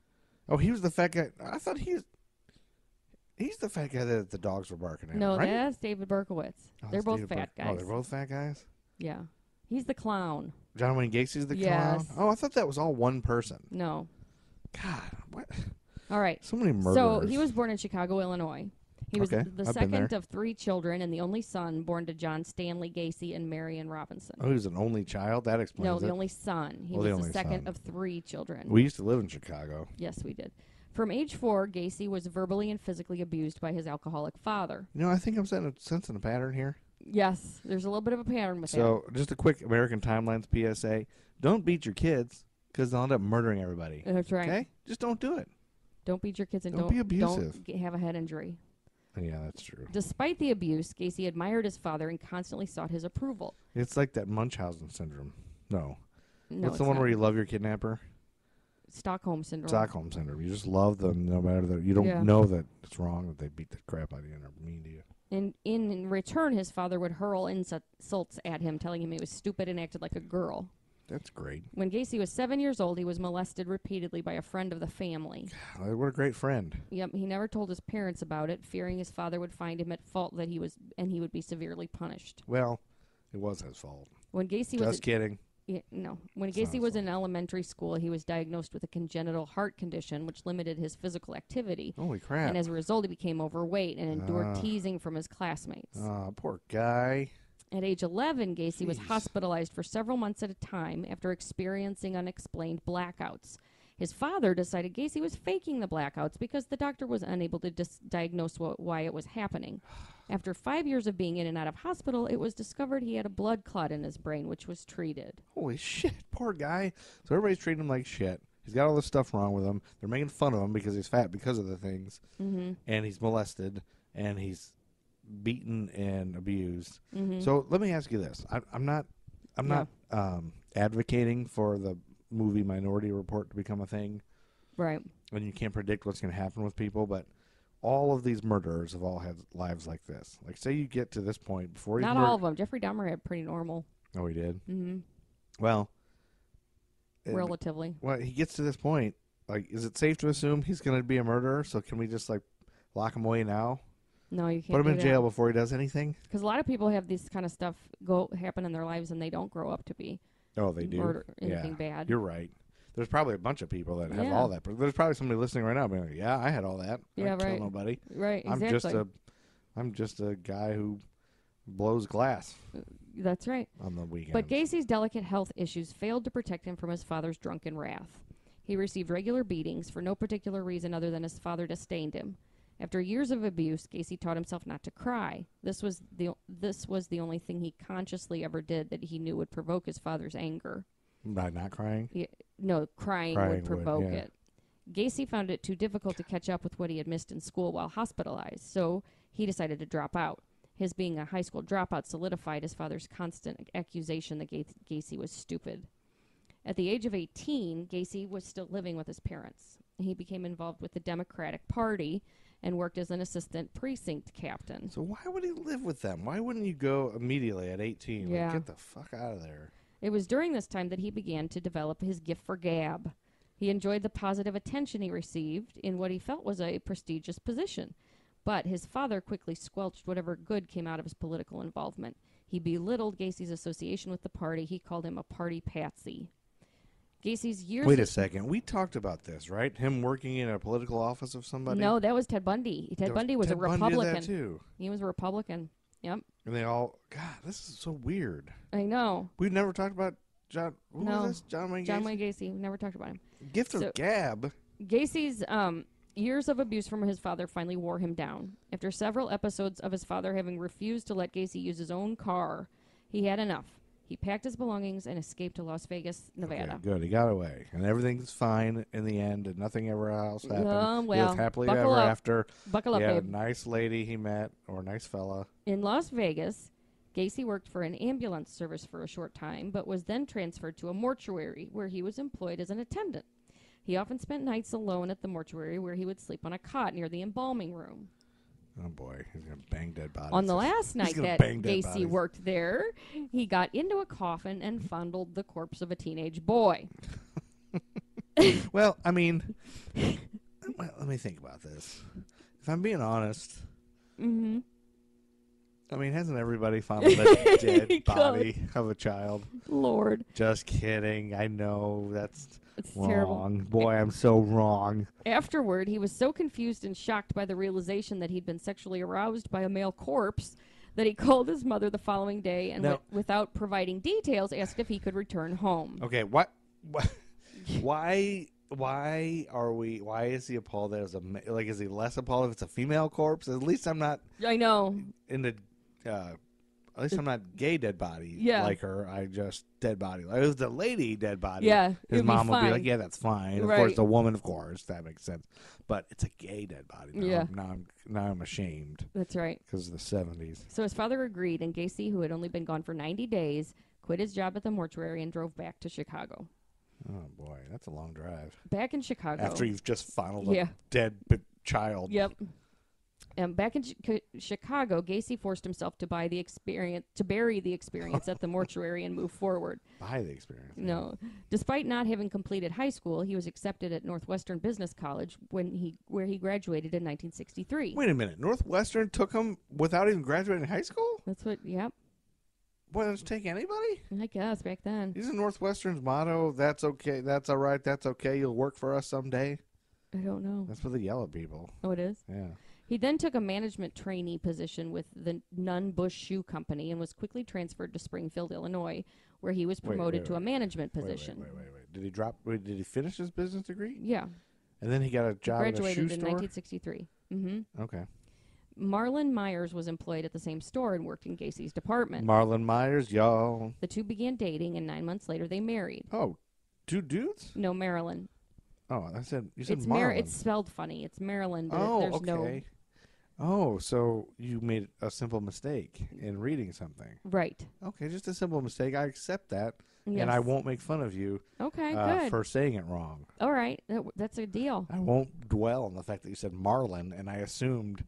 Oh, he was the fat guy. I thought he was. He's the fat guy that the dogs were barking at. No, right? that's David Berkowitz. Oh, They're both David fat Ber- guys. Oh, they're both fat guys. Yeah. He's the clown. John Wayne Gacy's the Yes. clown. Oh, I thought that was all one person. No. God, what? All right. So many murderers. So he was born in Chicago, Illinois. He was Okay, the I've been second there. of three children and the only son born to John Stanley Gacy and Marion Robinson. Oh, he was an only child. That explains no, it. the only son. He Oh, the was the only second son. of three children. We used to live in Chicago. yes, we did. From age four, Gacy was verbally and physically abused by his alcoholic father. You know, I think I'm sensing a, sensing a pattern here. Yes, there's a little bit of a pattern with So, just a quick American Timelines PSA: Don't beat your kids because they'll end up murdering everybody. that. That's right. Okay, just don't do it. Don't beat your kids and Don't don't be abusive. Don't have a head injury. Yeah, that's true. Despite the abuse, Gacy admired his father and constantly sought his approval. It's like that Munchausen syndrome. No, No, what's the it's one not. where you love your kidnapper? Stockholm syndrome. Stockholm syndrome. You just love them no matter that you don't Yeah. know that it's wrong that they beat the crap out of you and are mean to you. And in return, his father would hurl insults at him, telling him he was stupid and acted like a girl. That's great. When Gacy was seven years old, he was molested repeatedly by a friend of the family. God, What a great friend. Yep, he never told his parents about it, fearing his father would find him at fault that he was, and he would be severely punished. Well, it was his fault. When Gacy was Just kidding. Yeah, no. When Gacy his was in elementary school, he was diagnosed with a congenital heart condition, which limited his physical activity. Holy crap. And as a result, he became overweight and endured Ah. teasing from his classmates. Oh, poor guy. At age 11, Gacy was Jeez. hospitalized for several months at a time after experiencing unexplained blackouts. His father decided Gacy was faking the blackouts because the doctor was unable to dis- diagnose wh- why it was happening. After five years of being in and out of hospital, it was discovered he had a blood clot in his brain, which was treated. Holy shit, poor guy. So everybody's treating him like shit. He's got all this stuff wrong with him. They're making fun of him because he's fat because of the things, Mm-hmm. and he's molested, and he's beaten and abused. Mm-hmm. So let me ask you this: I, I'm not, I'm Yeah. not um, advocating for the movie Minority Report to become a thing, right. and you can't predict what's going to happen with people, but. All of these murderers have all had lives like this. Like, say you get to this point before you Not mur- all of them. Jeffrey Dahmer had pretty normal, Oh, he did. mm-hmm. Well, and- relatively. well, he gets to this point. Like, is it safe to assume he's going to be a murderer? So can we just like lock him away now? No, you can't. Put him in jail before he does anything. Because a lot of people have this kind of stuff go happen in their lives and they don't grow up to be Oh, they do. anything yeah. bad. You're right. There's probably a bunch of people that have Yeah. all that. But there's probably somebody listening right now being like, "Yeah, I had all that. I Yeah, didn't kill right. nobody. right. Exactly. I'm just a, I'm just a guy who blows glass That's right. on the weekend." But Gacy's delicate health issues failed to protect him from his father's drunken wrath. He received regular beatings for no particular reason other than his father disdained him. After years of abuse, Gacy taught himself not to cry. This was the this was the only thing he consciously ever did that he knew would provoke his father's anger. by not crying. He, no, crying, Crying would would, provoke yeah. it. Gacy found it too difficult to catch up with what he had missed in school while hospitalized, so he decided to drop out. His being a high school dropout solidified his father's constant accusation that Gacy was stupid. At the age of 18, Gacy was still living with his parents. He became involved with the Democratic Party and worked as an assistant precinct captain. So why would he live with them? Why wouldn't you go immediately at 18? Yeah. Like, get the fuck out of there. It was during this time that he began to develop his gift for gab. He enjoyed the positive attention he received in what he felt was a prestigious position. But his father quickly squelched whatever good came out of his political involvement. He belittled Gacy's association with the party. He called him a party patsy. Gacy's years. Wait a second. We talked about this, right? Him working in a political office of somebody. No, that was Ted Bundy. Ted There Bundy was Ted a Bundy did that Republican. too. He was a Republican. Yep, And they all, God, this is so weird. I know. We've never talked about John. Who No. was this? John Wayne John Gacy? Wayne Gacy. We never talked about him. Gift So- of gab. Gacy's um, years of abuse from his father finally wore him down. After several episodes of his father having refused to let Gacy use his own car, he had enough. He packed his belongings and escaped to Las Vegas, Nevada. Okay, good. He got away, and everything's fine in the end, and nothing ever else happened. Um, he well, lived happily ever up, after. Buckle up, he had babe. a nice lady he met, or a nice fella. In Las Vegas, Gacy worked for an ambulance service for a short time, but was then transferred to a mortuary where he was employed as an attendant. He often spent nights alone at the mortuary where he would sleep on a cot near the embalming room. Oh boy, he's gonna bang dead bodies. On the last night that Gacy worked there, he got into a coffin and fondled the corpse of a teenage boy. Well, I mean, well, let me think about this. If I'm being honest, Mm-hmm. I mean, hasn't everybody fondled a dead body of a child? Lord, Just kidding. I know that's it's wrong. terrible. Boy, I'm so wrong. Afterward, he was so confused and shocked by the realization that he'd been sexually aroused by a male corpse that he called his mother the following day and, Now- wi- without providing details, asked if he could return home. Okay, what? what why? Why are we? Why is he appalled that it's a ma- like? Is he less appalled if it's a female corpse? At least I'm not I know. into. Uh, at least I'm not gay dead body Yeah. like her. I just dead body. Like, it was the lady dead body. Yeah, his mom would be like, "Yeah, that's fine." Of course, the woman, of course, that makes sense. But it's a gay dead body. Now, Yeah. Now I'm now I'm ashamed That's right. because of the '70s. So his father agreed, and Gacy, who had only been gone for 90 days, quit his job at the mortuary and drove back to Chicago. Oh boy, that's a long drive. Back in Chicago. After you've just fondled Yeah. a dead b- child. Yep. And back in Chi- Chicago, Gacy forced himself to buy the experience, to bury the experience at the mortuary and move forward. Buy the experience. No, despite not having completed high school, he was accepted at Northwestern Business College when he where he graduated in 1963. Wait a minute. Northwestern took him without even graduating high school? That's what. Yep. Why does take anybody? I guess back then. Isn't Northwestern's motto, that's okay, that's all right, that's okay, you'll work for us someday? I don't know. That's for the yellow people. Oh, it is. Yeah. He then took a management trainee position with the Nunn Bush Shoe Company and was quickly transferred to Springfield, Illinois, where he was Wait, promoted wait, to a management Wait, wait, position. Wait, wait, wait, Did he drop, wait, did he finish his business degree? Yeah, And then he got a job a graduated in store? 1963. Mm-hmm. Okay. Marlon Myers was employed at the same store and worked in Gacy's department. Marlon Myers, y'all. the two began dating, and nine months later, they married. Oh, two dudes? No, Marilyn. Oh, I said, you said It's Marlon. Mar- It's spelled funny. It's Marilyn, but oh, there's okay. Oh, so you made a simple mistake in reading something. right. Okay, just a simple mistake. I accept that, Yes. and I won't make fun of you Okay, uh, good. for saying it wrong. All right, that, that's a deal. I won't dwell on the fact that you said Marlin, and I assumed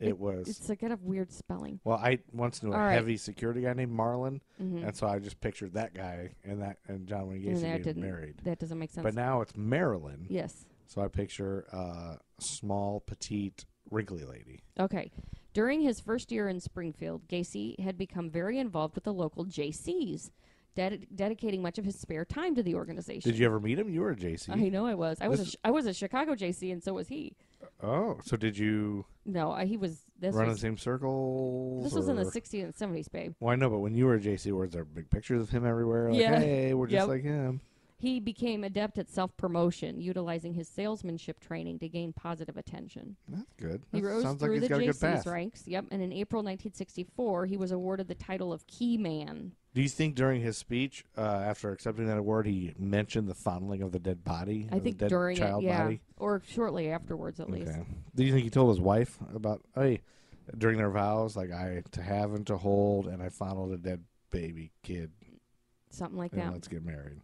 it, was. It's a kind of weird spelling. well, I once knew a All right. heavy security guy named Marlin, hmm and so I just pictured that guy and that and John Wayne And Gacy that being didn't- married. That doesn't make sense. But now it's Marilyn, yes. so I picture a small, petite, wrinkly lady. Okay. During his first year in Springfield, Gacy had become very involved with the local JCs, ded- dedicating much of his spare time to the organization. Did you ever meet him? You were a JC. I know I was. I was. A, This- Ch- I was a Chicago JC, and so was he. Oh, so did you No, I, he was. This run in was. the same circles? This was in the or- 60s and 70s, babe. Well, I know, but when you were a JC, was there big pictures of him everywhere? Like, Yeah. hey, we're just Yep. like him. He became adept at self promotion, utilizing his salesmanship training to gain positive attention. That's good. He That rose sounds through like he's the got a good JC's ranks. Yep, and in April 1964, he was awarded the title of Key Man. Do you think during his speech, uh, after accepting that award, he mentioned the fondling of the dead body? I think the dead during child it, yeah, body? or shortly afterwards, at least. Okay. Do you think he told his wife about hey, during their vows, like I to have and to hold, and I fondled a dead baby kid, Something like and that. let's get married.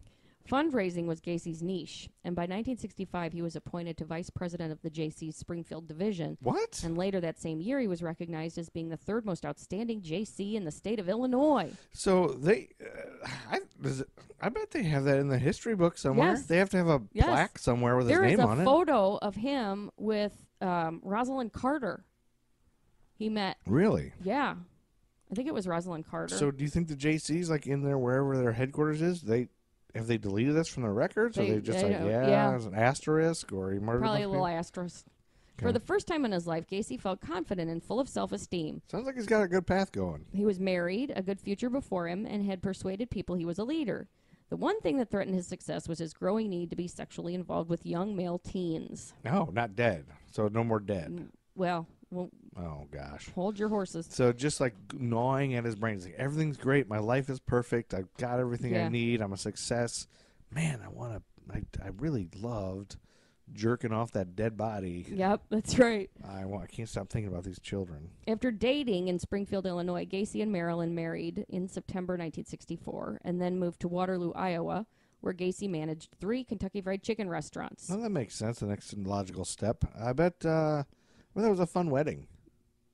Fundraising was Gacy's niche, and by 1965 he was appointed to vice president of the JC's Springfield division. What? And later that same year, he was recognized as being the third most outstanding JC in the state of Illinois. So they, uh, I, does it, I bet they have that in the history book somewhere. Yes. They have to have a Yes. plaque somewhere with There his is name a on it. photo of him with um, Rosalynn Carter. He met, Really? yeah, I think it was Rosalynn Carter. So do you think the JC's like in there wherever their headquarters is? They have they deleted this from their records? They- Are they just they like yeah, yeah. there's an asterisk or he murdered Probably a little people? asterisk. Okay. For the first time in his life, Gacy felt confident and full of self-esteem. Sounds like he's got a good path going. He was married, a good future before him, and had persuaded people he was a leader. The one thing that threatened his success was his growing need to be sexually involved with young male teens. No, not dead. So no more dead. Well, well Oh gosh. hold your horses. So just like gnawing at his brain, he's like everything's great. My life is perfect. I've got everything I need. I'm a success. Man, I want to. I, I really loved jerking off that dead body. Yep, that's right. I want. I can't stop thinking about these children. After dating in Springfield, Illinois, Gacy and Marilyn married in September 1964 and then moved to Waterloo, Iowa, where Gacy managed three Kentucky Fried Chicken restaurants. Well, that makes sense. The next logical step. I bet. uh Well, that was a fun wedding.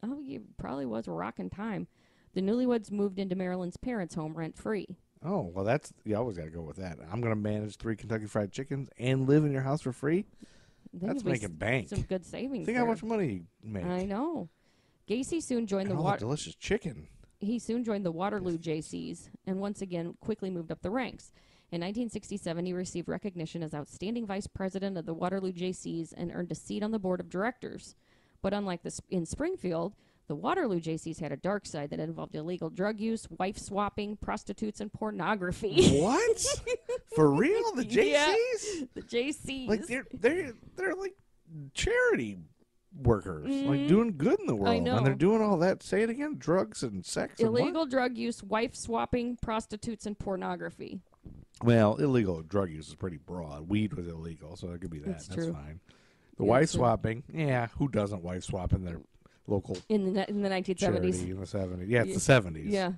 Oh, you probably was a rockin' time. The newlyweds moved into Marilyn's parents' home rent free. Oh well, that's you always got to go with that. I'm gonna manage three Kentucky Fried Chickens and live in your house for free. That's making bank. Some good savings. Think how much money you make. I know. Gacy soon joined and the water. delicious chicken. he soon joined the Waterloo JCs and once again quickly moved up the ranks. In 1967, he received recognition as outstanding vice president of the Waterloo JCs and earned a seat on the board of directors. But unlike the, sp- in Springfield, the Waterloo JCs had a dark side that involved illegal drug use, wife swapping, prostitutes, and pornography. What? For real? The JCs? Yeah. the JCs. Like they're they're they're like charity workers, like Mhm. doing good in the world, know. and they're doing all that. Say it again: drugs and sex. and illegal drug use, wife swapping, prostitutes, and pornography. Well, illegal drug use is pretty broad. Weed was illegal, so it could be that. That's That's true. fine. The Yeah, wife so- swapping, yeah. Who doesn't wife swap in their local In the, in the 1970s. in the seventies? Yeah, it's the seventies. Yeah,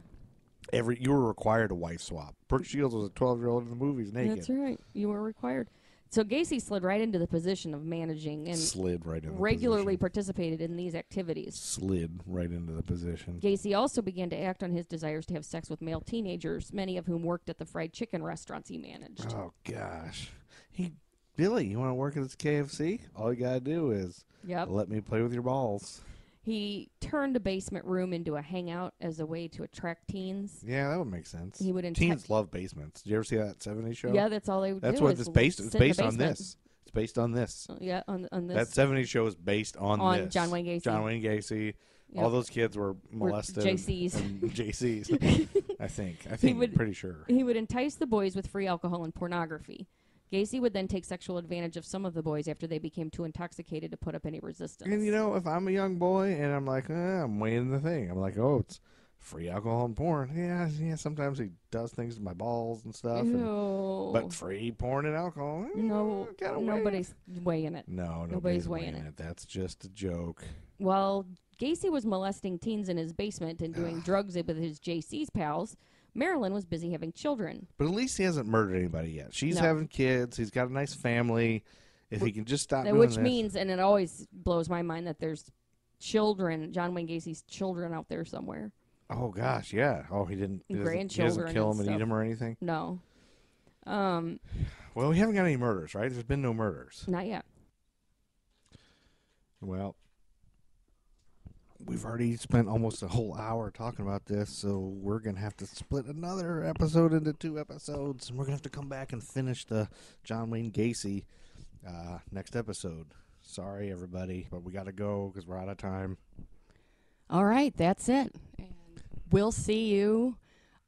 every you were required to wife swap. Brooke Shields was a twelve year old in the movies naked. that's right. You were required. So Gacy slid right into the position of managing and Slid right in. Regularly position. participated in these activities. slid right into the position. Gacy also began to act on his desires to have sex with male teenagers, many of whom worked at the fried chicken restaurants he managed. Oh gosh, he Billy, you want to work at this KFC? All you gotta do is Yep. let me play with your balls. He turned a basement room into a hangout as a way to attract teens. Yeah, that would make sense. He would enti- Teens love basements. Did you ever see that '70s show? Yeah, that's all they would that's do. what it's based. It's sit in the based on this. It's based on this. Uh, Yeah, on on this. That '70s show is based on On this. John Wayne Gacy. John Wayne Gacy. Yep. All those kids were Were molested. JCs. JCs. I think. I think. would- pretty sure. He would entice the boys with free alcohol and pornography. Gacy would then take sexual advantage of some of the boys after they became too intoxicated to put up any resistance. And you know, if I'm a young boy and I'm like, eh, I'm weighing the thing, I'm like, oh, it's free alcohol and porn. Yeah, yeah. Sometimes he does things to my balls and stuff. and- but free porn and alcohol. eh, no, gotta weigh nobody's weighing it. No, nobody's, nobody's weighing, weighing it. it. That's just a joke. While Gacy was molesting teens in his basement and doing drugs with his JC's pals, Marilyn was busy having children. But at least he hasn't murdered anybody yet. She's No. having kids. He's got a nice family. If he can just stop doing which this- means, and it always blows my mind that there's children, John Wayne Gacy's children out there somewhere. oh gosh, yeah. Oh, he didn't. He doesn't, he doesn't Grandchildren kill and him and eat stuff. him or anything. No. Um, Well, we haven't got any murders, right? There's been no murders. not yet. Well, we've already spent almost a whole hour talking about this, so we're gonna have to split another episode into two episodes, and we're gonna have to come back and finish the John Wayne Gacy uh, next episode. Sorry, everybody, but we gotta go because we're out of time. All right, that's it. And we'll see you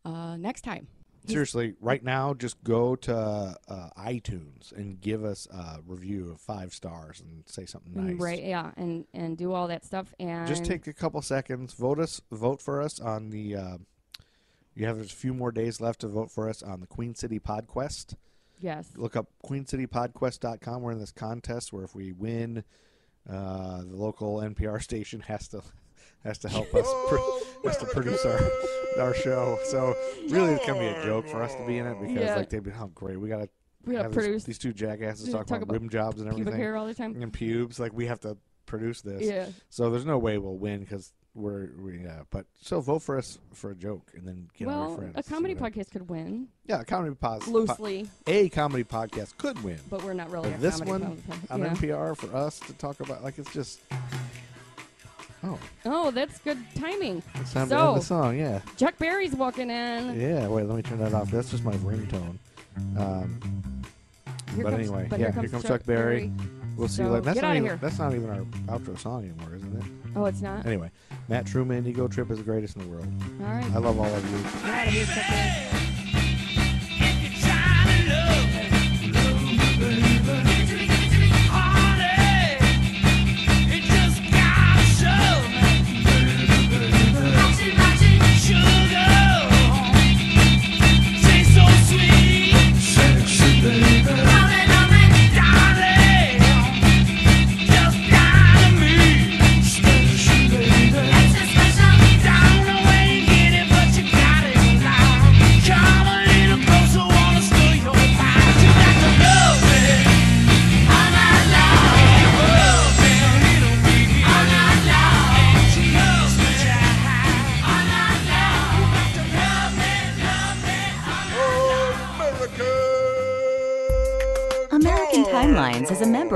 uh, next time. Seriously, right now, just go to uh, iTunes and give us a review of five stars and say something nice. Right, yeah, and and do all that stuff and Just take a couple seconds. Vote us. Vote for us on the. Uh, you have a few more days left to vote for us on the Queen City Podquest. yes. Look up queencitypodquest.com. We're in this contest where if we win, uh, the local NPR station has to has to help us pr- has to produce our show. So really, it's gonna be a joke for us to be in it because Yeah. like they'd be, oh great, we gotta We gotta have this- produce these two jackasses talk, talk about, about rim jobs and pubic everything hair all the time. and pubes. Like we have to produce this. Yeah. So there's no way we'll win because we're we, yeah. But so vote for us for a joke and then get Well, your friends. a comedy podcast could win Yeah, a comedy podcast. loosely, a comedy podcast could win. but we're not really a this comedy one podcast. on yeah. NPR for us to talk about like it's just. Oh, Oh, that's good timing. it's time to end the song. Yeah, Chuck Berry's walking in. yeah. Wait, let me turn that off. That's just my ringtone. Um, Here but comes- anyway, but yeah, here here comes, comes Chuck Berry. we'll see. you So, later. That's not even here. that's not even our outro song anymore, isn't it? Oh, it's not. Anyway, Matt Truman, Ego Trip is the greatest in the world. All right. I love all of you.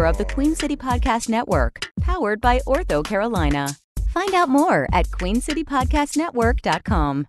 Of the Queen City Podcast Network, powered by OrthoCarolina. Find out more at queencitypodcastnetwork.com.